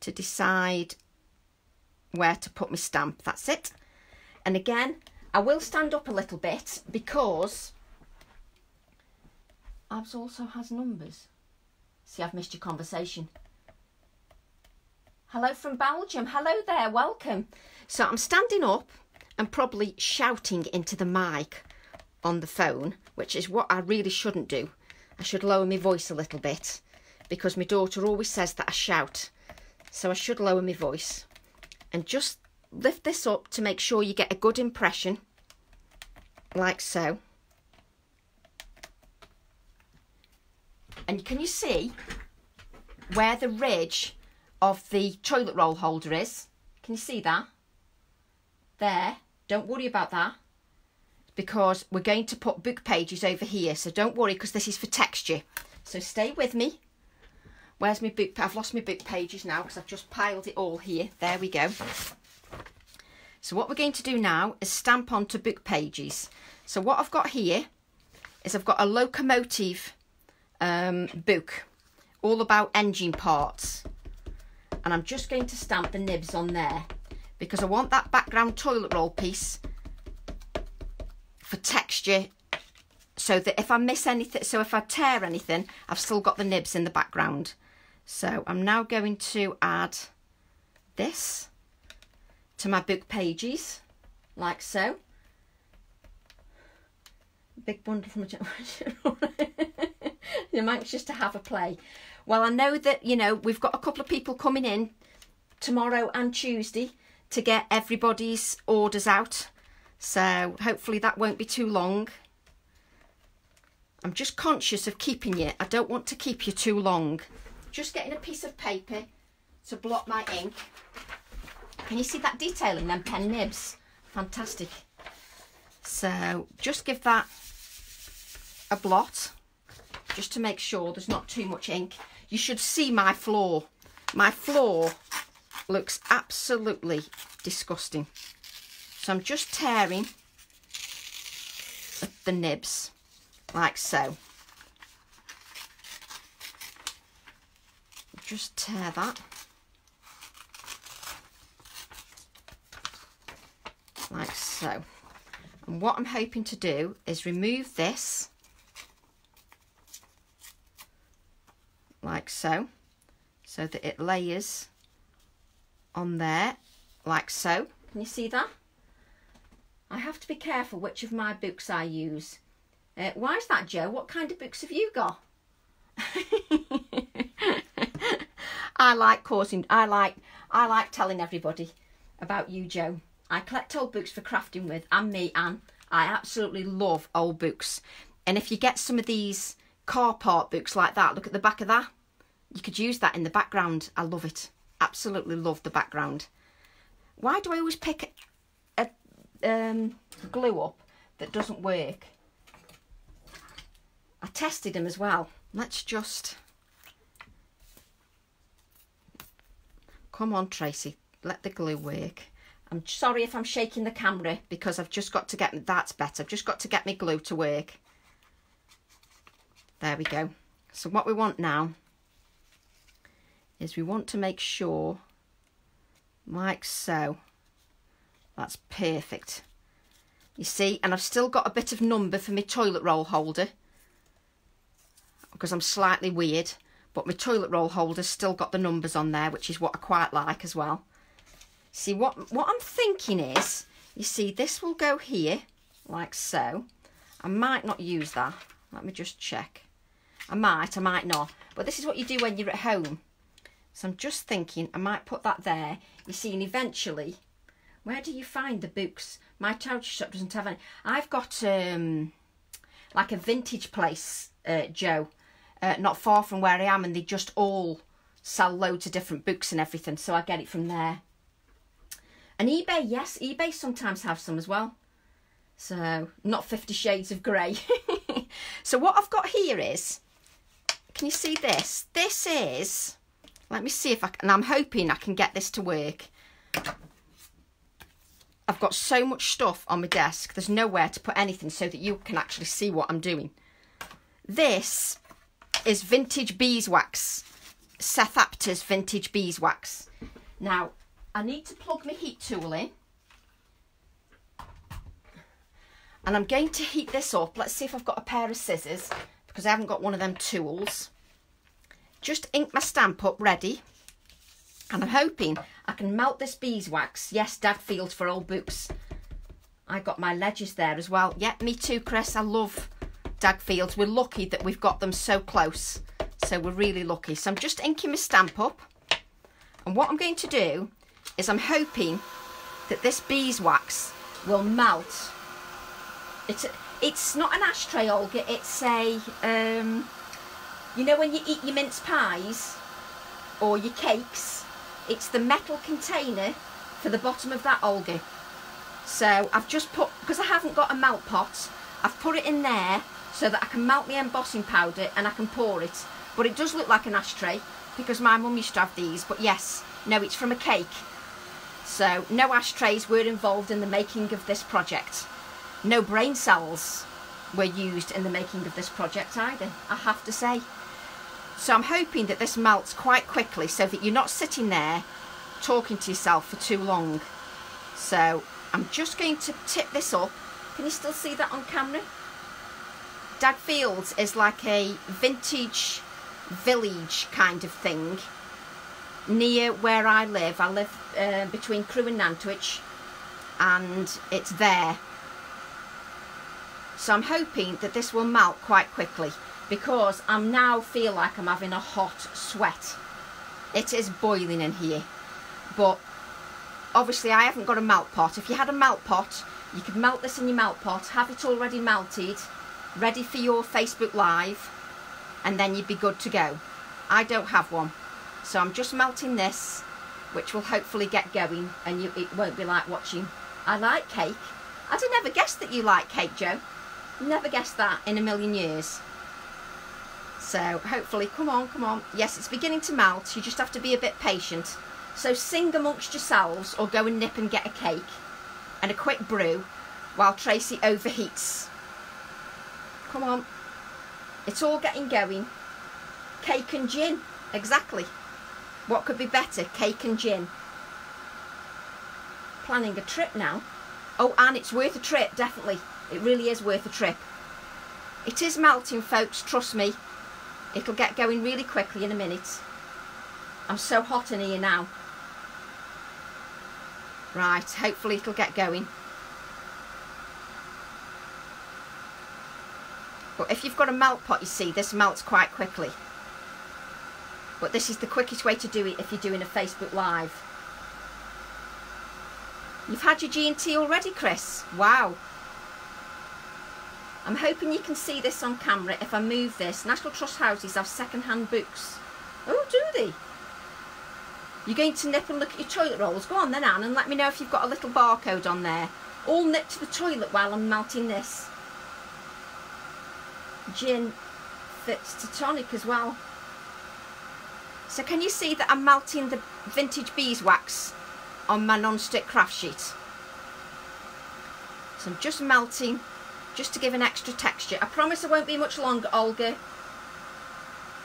to decide where to put my stamp. That's it. And again I will stand up a little bit because Abs also has numbers. See I've missed your conversation. Hello from Belgium. Hello there. Welcome. So I'm standing up and probably shouting into the mic on the phone, which is what I really shouldn't do. I should lower my voice a little bit because my daughter always says that I shout. So I should lower my voice and just lift this up to make sure you get a good impression, like so. And can you see where the ridge of the toilet roll holder is? Can you see that? There. Don't worry about that because we're going to put book pages over here. So don't worry because this is for texture. So stay with me. Where's my book? I've lost my book pages now because I've just piled it all here. There we go. So what we're going to do now is stamp onto book pages. So what I've got here is I've got a locomotive um, book all about engine parts. And I'm just going to stamp the nibs on there because I want that background toilet roll piece for texture so that if I miss anything, so if I tear anything, I've still got the nibs in the background. So I'm now going to add this to my book pages, like so. Big bundle from a. I'm anxious to have a play. Well, I know that, you know, we've got a couple of people coming in tomorrow and Tuesday to get everybody's orders out so hopefully that won't be too long. I'm just conscious of keeping you. I don't want to keep you too long. Just getting a piece of paper to blot my ink. Can you see that detail in them pen nibs? Fantastic. So just give that a blot just to make sure there's not too much ink. You should see my floor. My floor looks absolutely disgusting. So I'm just tearing the nibs like so. Just tear that. Like so. And what I'm hoping to do is remove this like so so that it layers on there like so. Can you see that? I have to be careful which of my books I use. Uh, why is that, Joe? What kind of books have you got? I like causing. I like. I like telling everybody about you, Joe. I collect old books for crafting with, and me, and I absolutely love old books. And if you get some of these car part books like that, look at the back of that. You could use that in the background. I love it. Absolutely love the background. Why do I always pick um, glue up that doesn't work. I tested them as well. Let's just... Come on, Tracy. Let the glue work. I'm sorry if I'm shaking the camera because I've just got to get... That's better. I've just got to get my glue to work. There we go. So what we want now is we want to make sure, like so, that's perfect. You see, and I've still got a bit of number for my toilet roll holder because I'm slightly weird, but my toilet roll holder's still got the numbers on there, which is what I quite like as well. See, what, what I'm thinking is, you see, this will go here, like so. I might not use that. Let me just check. I might, I might not. But this is what you do when you're at home. So I'm just thinking I might put that there. You see, and eventually, where do you find the books? My charity shop doesn't have any. I've got um, like a vintage place, uh, Joe, uh, not far from where I am, and they just all sell loads of different books and everything. So I get it from there. And eBay, yes, eBay sometimes have some as well. So not Fifty Shades of Grey. so what I've got here is, can you see this? This is, let me see if I can, I'm hoping I can get this to work. I've got so much stuff on my desk, there's nowhere to put anything so that you can actually see what I'm doing. This is vintage beeswax, Seth Apter's vintage beeswax. Now, I need to plug my heat tool in. And I'm going to heat this up. Let's see if I've got a pair of scissors because I haven't got one of them tools. Just ink my stamp up ready. And I'm hoping I can melt this beeswax. Yes, Dagfield for old books. I got my ledgers there as well. Yeah, me too, Chris. I love Dagfields. We're lucky that we've got them so close. So we're really lucky. So I'm just inking my stamp up. And what I'm going to do is I'm hoping that this beeswax will melt. It's, a, it's not an ashtray, Olga. It's a, um, you know when you eat your mince pies or your cakes, it's the metal container for the bottom of that, Olga. So I've just put, because I haven't got a melt pot, I've put it in there so that I can melt my embossing powder and I can pour it. But it does look like an ashtray because my mum used to have these. But yes, no, it's from a cake. So no ashtrays were involved in the making of this project. No brain cells were used in the making of this project either, I have to say. So I'm hoping that this melts quite quickly so that you're not sitting there talking to yourself for too long. So I'm just going to tip this up. Can you still see that on camera? Dagfields is like a vintage village kind of thing near where I live. I live uh, between Crewe and Nantwich and it's there. So I'm hoping that this will melt quite quickly because I now feel like I'm having a hot sweat. It is boiling in here. But obviously I haven't got a melt pot. If you had a melt pot, you could melt this in your melt pot, have it already melted, ready for your Facebook Live, and then you'd be good to go. I don't have one. So I'm just melting this, which will hopefully get going and you, it won't be like watching. I like cake. I'd have never guessed that you like cake, Joe. Never guessed that in a million years. So hopefully, come on, come on. Yes, it's beginning to melt. You just have to be a bit patient. So sing amongst yourselves or go and nip and get a cake and a quick brew while Tracy overheats. Come on. It's all getting going. Cake and gin. Exactly. What could be better? Cake and gin. Planning a trip now. Oh, and it's worth a trip, definitely. It really is worth a trip. It is melting, folks, trust me. It'll get going really quickly in a minute. I'm so hot in here now. Right, hopefully it'll get going. But if you've got a melt pot, you see, this melts quite quickly. But this is the quickest way to do it if you're doing a Facebook Live. You've had your G&T already, Chris. Wow. I'm hoping you can see this on camera if I move this. National Trust houses have second-hand books. Oh, do they? You're going to nip and look at your toilet rolls? Go on then, Anne, and let me know if you've got a little barcode on there. All nip to the toilet while I'm melting this. Gin fits to tonic as well. So can you see that I'm melting the vintage beeswax on my non-stick craft sheet? So I'm just melting just to give an extra texture. I promise I won't be much longer, Olga.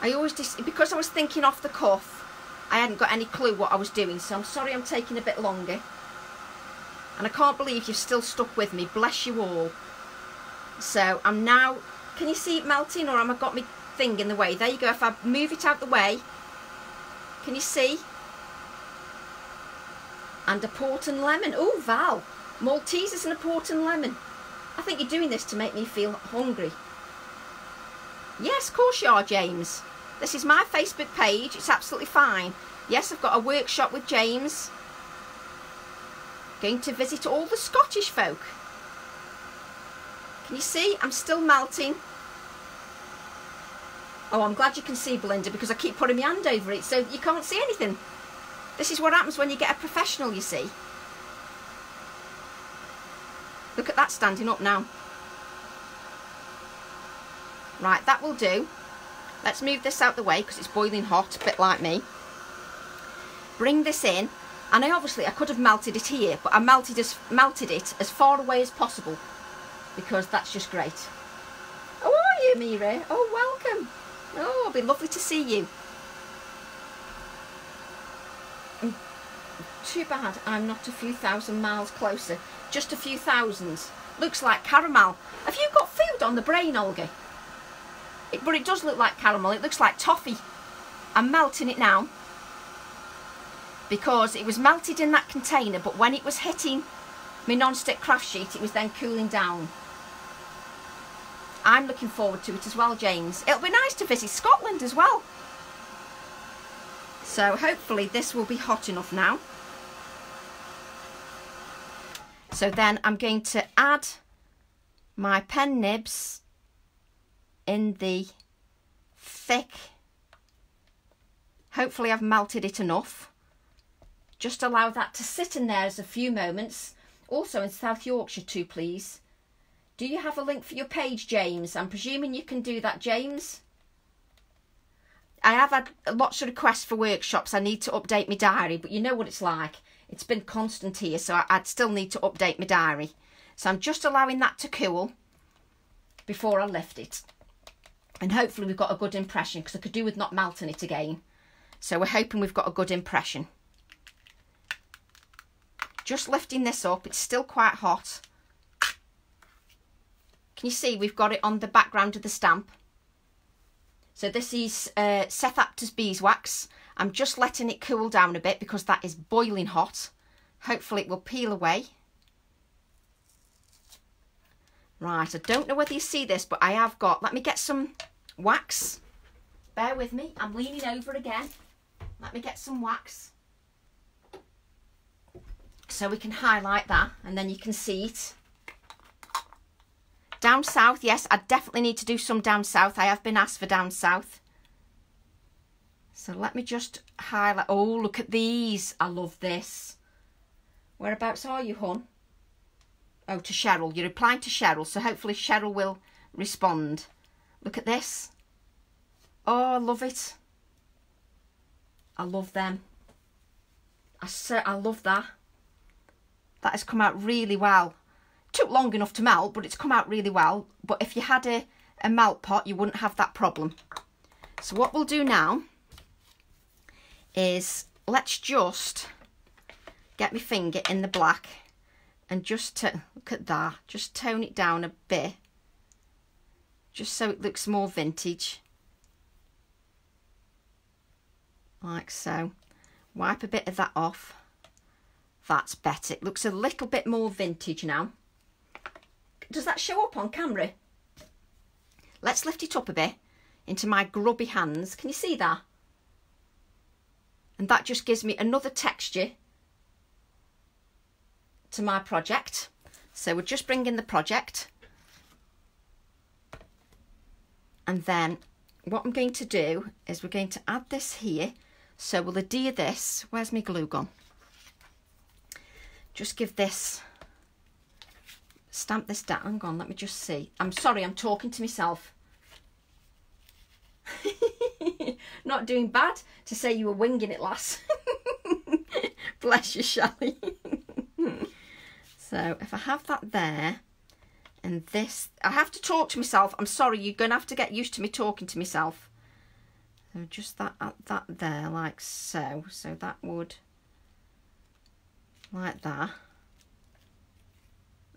I always, just, because I was thinking off the cuff, I hadn't got any clue what I was doing, so I'm sorry I'm taking a bit longer. And I can't believe you've still stuck with me. Bless you all. So I'm now, can you see it melting or am I got my thing in the way? There you go. If I move it out the way, can you see? And a port and lemon. Oh, Val. Maltesers and a port and lemon. I think you're doing this to make me feel hungry. Yes, of course you are, James. This is my Facebook page. It's absolutely fine. Yes, I've got a workshop with James. Going to visit all the Scottish folk. Can you see? I'm still melting. Oh, I'm glad you can see, Belinda, because I keep putting my hand over it so you can't see anything. This is what happens when you get a professional, you see. Look at that standing up now. Right, that will do. Let's move this out the way because it's boiling hot, a bit like me. Bring this in. And I obviously, I could have melted it here, but I melted, as, melted it as far away as possible because that's just great. How are you, Mira? Oh, welcome. Oh, it'll be lovely to see you. Too bad I'm not a few thousand miles closer. Just a few thousands. Looks like caramel. Have you got food on the brain, Olga? It, but it does look like caramel. It looks like toffee. I'm melting it now. Because it was melted in that container, but when it was hitting my non-stick craft sheet, it was then cooling down. I'm looking forward to it as well, James. It'll be nice to visit Scotland as well. So hopefully this will be hot enough now. So then I'm going to add my pen nibs in the thick. Hopefully I've melted it enough. Just allow that to sit in there as a few moments. Also in South Yorkshire too, please. Do you have a link for your page, James? I'm presuming you can do that, James. I have had lots of requests for workshops. I need to update my diary, but you know what it's like. It's been constant here, so I'd still need to update my diary. So I'm just allowing that to cool before I lift it. And hopefully we've got a good impression, because I could do with not melting it again. So we're hoping we've got a good impression. Just lifting this up, it's still quite hot. Can you see we've got it on the background of the stamp? So this is uh, Seth Apter's beeswax. I'm just letting it cool down a bit because that is boiling hot. Hopefully it will peel away. Right, I don't know whether you see this, but I have got, let me get some wax. Bear with me, I'm leaning over again. Let me get some wax. So we can highlight that and then you can see it. Down south, yes, I definitely need to do some down south. I have been asked for down south. So let me just highlight. Oh, look at these. I love this. Whereabouts are you, hon? Oh, to Cheryl. You're replying to Cheryl, so hopefully Cheryl will respond. Look at this. Oh, I love it. I love them. I, I love that. That has come out really well took long enough to melt, but it's come out really well. But if you had a, a melt pot, you wouldn't have that problem. So what we'll do now is let's just get my finger in the black and just to, look at that, just tone it down a bit, just so it looks more vintage, like so. Wipe a bit of that off. That's better. It looks a little bit more vintage now does that show up on camera? Let's lift it up a bit into my grubby hands. Can you see that? And that just gives me another texture to my project. So we're just bringing the project. And then what I'm going to do is we're going to add this here. So we'll adhere this. Where's my glue gun? Just give this stamp this down. Hang on, let me just see. I'm sorry, I'm talking to myself. Not doing bad to say you were winging it, lass. Bless you, Shelley. so if I have that there, and this, I have to talk to myself. I'm sorry, you're going to have to get used to me talking to myself. So just that, at that there, like so. So that would, like that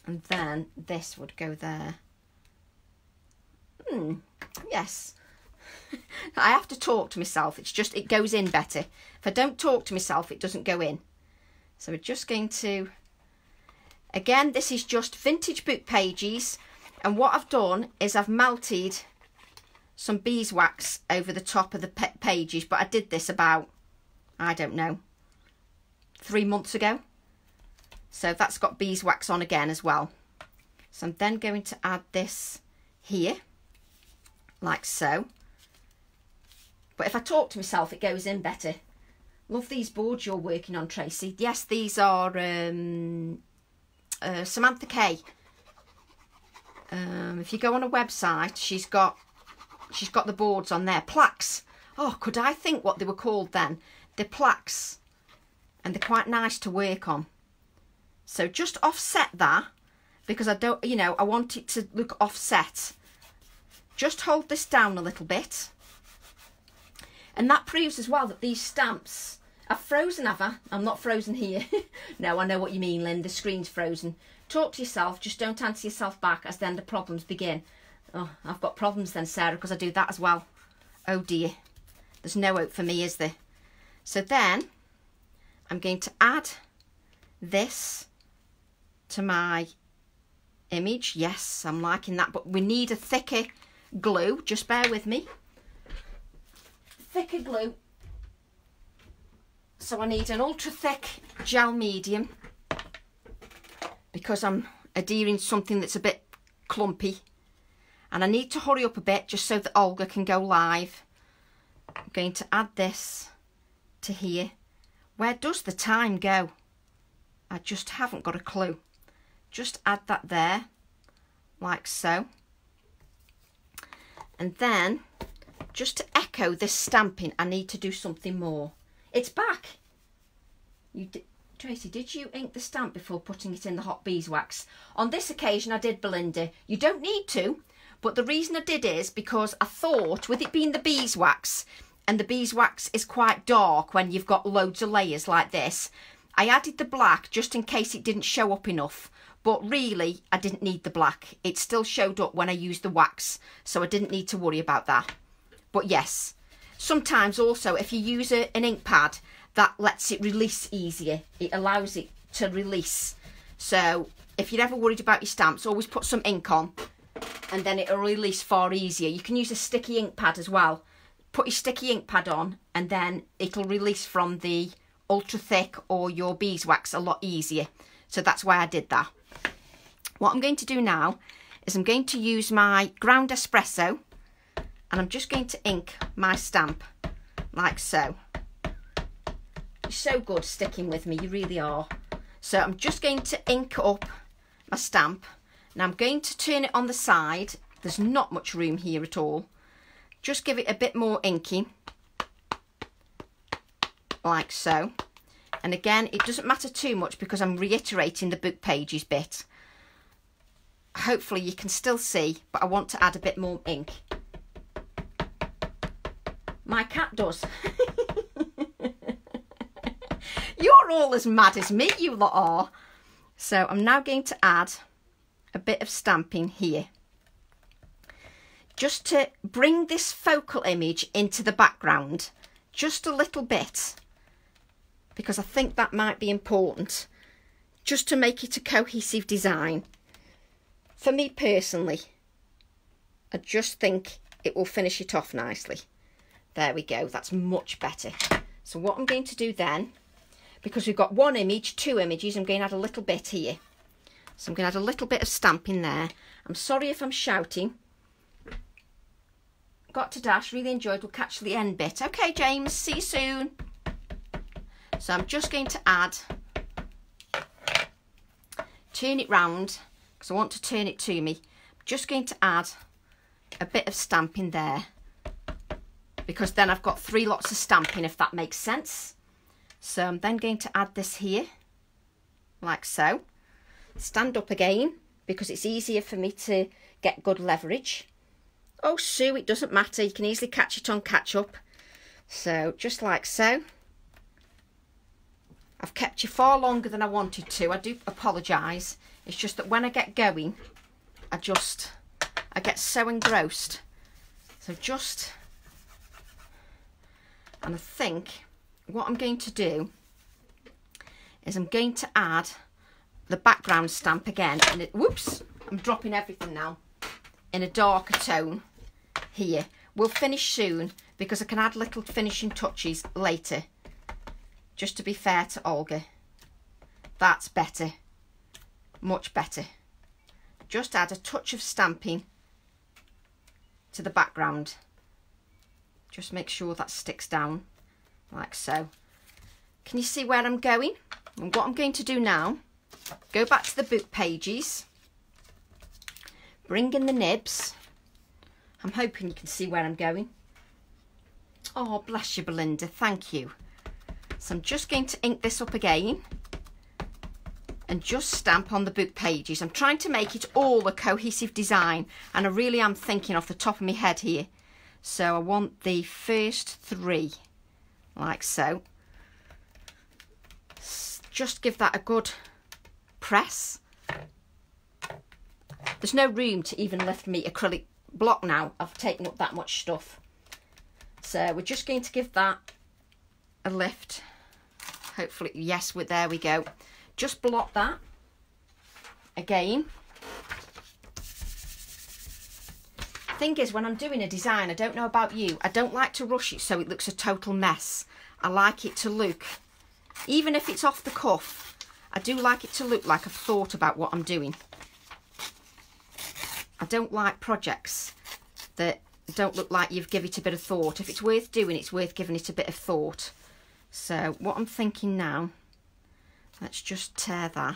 and then this would go there. Hmm, yes. I have to talk to myself. It's just, it goes in better. If I don't talk to myself, it doesn't go in. So we're just going to Again, this is just vintage book pages. And what I've done is I've melted some beeswax over the top of the pages. But I did this about, I don't know, three months ago. So that's got beeswax on again as well. So I'm then going to add this here, like so. But if I talk to myself, it goes in better. Love these boards you're working on, Tracy. Yes, these are um, uh, Samantha Kay. Um, if you go on a website, she's got she's got the boards on there. Plaques. Oh, could I think what they were called then? They're plaques. And they're quite nice to work on. So just offset that because I don't, you know, I want it to look offset. Just hold this down a little bit. And that proves as well that these stamps are frozen, have I? I'm not frozen here. no, I know what you mean, Lynn. The screen's frozen. Talk to yourself. Just don't answer yourself back as then the problems begin. Oh, I've got problems then, Sarah, because I do that as well. Oh, dear. There's no hope for me, is there? So then I'm going to add this to my image. Yes, I'm liking that, but we need a thicker glue. Just bear with me. Thicker glue. So I need an ultra thick gel medium because I'm adhering something that's a bit clumpy. And I need to hurry up a bit just so that Olga can go live. I'm going to add this to here. Where does the time go? I just haven't got a clue just add that there like so and then just to echo this stamping I need to do something more it's back you did Tracy, did you ink the stamp before putting it in the hot beeswax? On this occasion, I did, Belinda. You don't need to, but the reason I did is because I thought, with it being the beeswax, and the beeswax is quite dark when you've got loads of layers like this, I added the black just in case it didn't show up enough. But really, I didn't need the black. It still showed up when I used the wax, so I didn't need to worry about that. But yes, sometimes also if you use a, an ink pad, that lets it release easier. It allows it to release. So if you're ever worried about your stamps, always put some ink on and then it'll release far easier. You can use a sticky ink pad as well. Put your sticky ink pad on and then it'll release from the ultra thick or your beeswax a lot easier. So that's why I did that. What I'm going to do now is I'm going to use my ground espresso and I'm just going to ink my stamp like so. You're so good sticking with me, you really are. So I'm just going to ink up my stamp. Now I'm going to turn it on the side. There's not much room here at all. Just give it a bit more inking, like so. And again, it doesn't matter too much because I'm reiterating the book pages bit hopefully you can still see, but I want to add a bit more ink. My cat does. You're all as mad as me, you lot are. So I'm now going to add a bit of stamping here. Just to bring this focal image into the background, just a little bit, because I think that might be important, just to make it a cohesive design for me personally, I just think it will finish it off nicely. There we go, that's much better. So what I'm going to do then, because we've got one image, two images, I'm going to add a little bit here. So I'm going to add a little bit of stamp in there. I'm sorry if I'm shouting. Got to dash, really enjoyed, we'll catch the end bit. Okay, James, see you soon. So I'm just going to add, turn it round because I want to turn it to me. I'm just going to add a bit of stamping there because then I've got three lots of stamping if that makes sense. So I'm then going to add this here like so. Stand up again because it's easier for me to get good leverage. Oh Sue, it doesn't matter. You can easily catch it on catch up. So just like so. I've kept you far longer than I wanted to. I do apologise. It's just that when I get going, I just, I get so engrossed. So just, and I think what I'm going to do is I'm going to add the background stamp again. And it, whoops, I'm dropping everything now. In a darker tone here. We'll finish soon because I can add little finishing touches later. Just to be fair to Olga. That's better. Much better. Just add a touch of stamping to the background. Just make sure that sticks down like so. Can you see where I'm going? And what I'm going to do now, go back to the book pages, bring in the nibs. I'm hoping you can see where I'm going. Oh, bless you, Belinda. Thank you. So I'm just going to ink this up again and just stamp on the book pages. I'm trying to make it all a cohesive design and I really am thinking off the top of my head here. So I want the first three like so. Just give that a good press. There's no room to even lift me acrylic block now. I've taken up that much stuff. So we're just going to give that a lift. Hopefully, yes, we're there we go. Just block that again. Thing is, when I'm doing a design, I don't know about you, I don't like to rush it so it looks a total mess. I like it to look, even if it's off the cuff, I do like it to look like I've thought about what I'm doing. I don't like projects that don't look like you've given it a bit of thought. If it's worth doing, it's worth giving it a bit of thought. So what I'm thinking now, let's just tear that.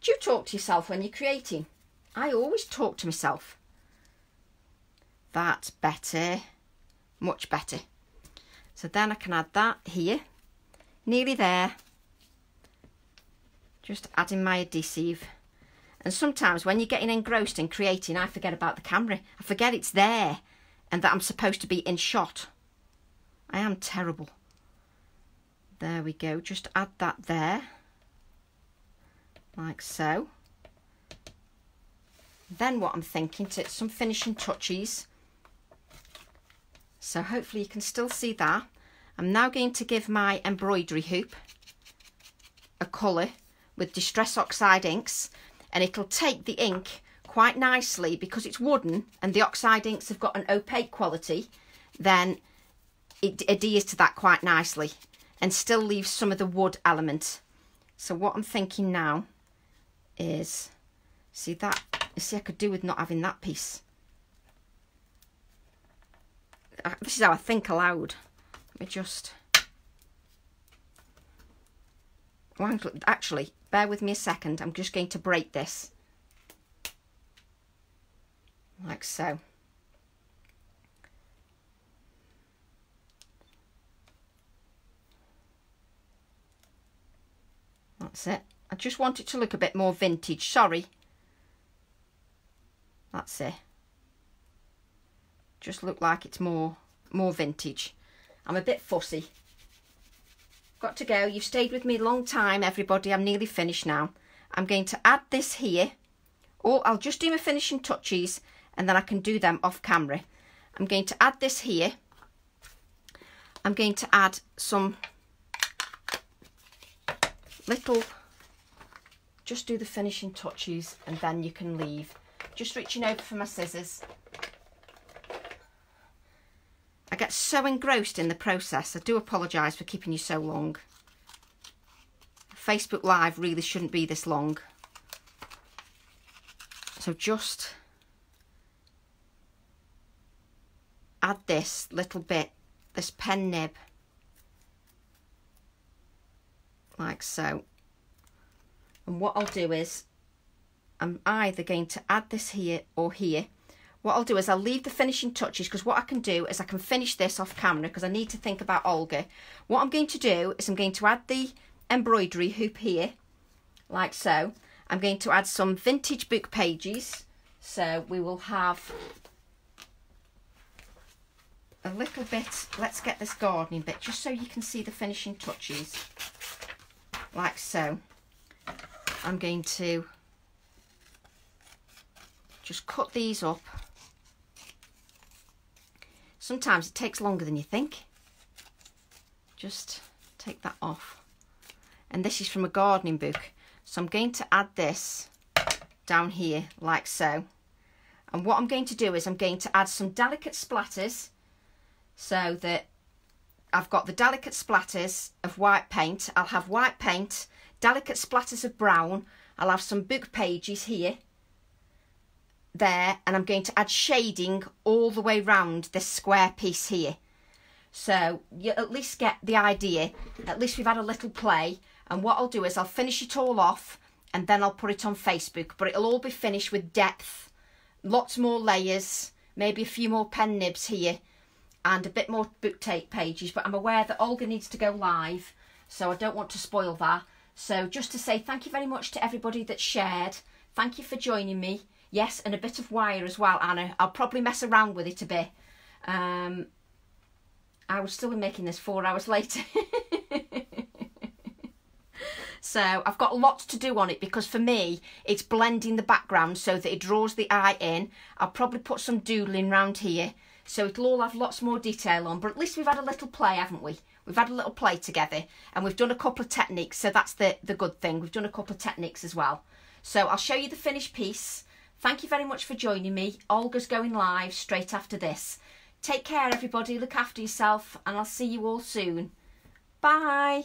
Do you talk to yourself when you're creating? I always talk to myself. That's better, much better. So then I can add that here, nearly there. Just adding my adhesive. And sometimes when you're getting engrossed in creating, I forget about the camera. I forget it's there and that I'm supposed to be in shot. I am terrible. There we go. Just add that there. Like so. Then what I'm thinking, to some finishing touches. So hopefully you can still see that. I'm now going to give my embroidery hoop a colour with Distress Oxide inks and it'll take the ink quite nicely because it's wooden and the oxide inks have got an opaque quality then it adheres to that quite nicely and still leaves some of the wood element. So what I'm thinking now is, see that, see I could do with not having that piece. This is how I think aloud. Let me just... Actually, bear with me a second. I'm just going to break this. Like so. That's it. I just want it to look a bit more vintage. Sorry. That's it. Just look like it's more more vintage. I'm a bit fussy. Got to go. You've stayed with me a long time everybody. I'm nearly finished now. I'm going to add this here. Or I'll just do my finishing touches and then I can do them off camera. I'm going to add this here. I'm going to add some little just do the finishing touches and then you can leave just reaching over for my scissors I get so engrossed in the process. I do apologise for keeping you so long. Facebook Live really shouldn't be this long. So just add this little bit, this pen nib, like so. And what I'll do is, I'm either going to add this here or here what I'll do is I'll leave the finishing touches because what I can do is I can finish this off camera because I need to think about Olga. What I'm going to do is I'm going to add the embroidery hoop here, like so. I'm going to add some vintage book pages. So we will have a little bit, let's get this gardening bit, just so you can see the finishing touches, like so. I'm going to just cut these up Sometimes it takes longer than you think. Just take that off. and this is from a gardening book. So I'm going to add this down here like so. And what I'm going to do is I'm going to add some delicate splatters so that I've got the delicate splatters of white paint. I'll have white paint, delicate splatters of brown. I'll have some book pages here, there, and I'm going to add shading all the way round this square piece here. So you at least get the idea. At least we've had a little play. And what I'll do is I'll finish it all off and then I'll put it on Facebook. But it'll all be finished with depth, lots more layers, maybe a few more pen nibs here and a bit more book tape pages. But I'm aware that Olga needs to go live, so I don't want to spoil that. So just to say thank you very much to everybody that shared. Thank you for joining me. Yes, and a bit of wire as well, Anna. I'll probably mess around with it a bit. Um, I would still be making this four hours later. so I've got lots to do on it because for me, it's blending the background so that it draws the eye in. I'll probably put some doodling round here so it'll all have lots more detail on. But at least we've had a little play, haven't we? We've had a little play together and we've done a couple of techniques. So that's the, the good thing. We've done a couple of techniques as well. So I'll show you the finished piece. Thank you very much for joining me. Olga's going live straight after this. Take care, everybody. Look after yourself, and I'll see you all soon. Bye.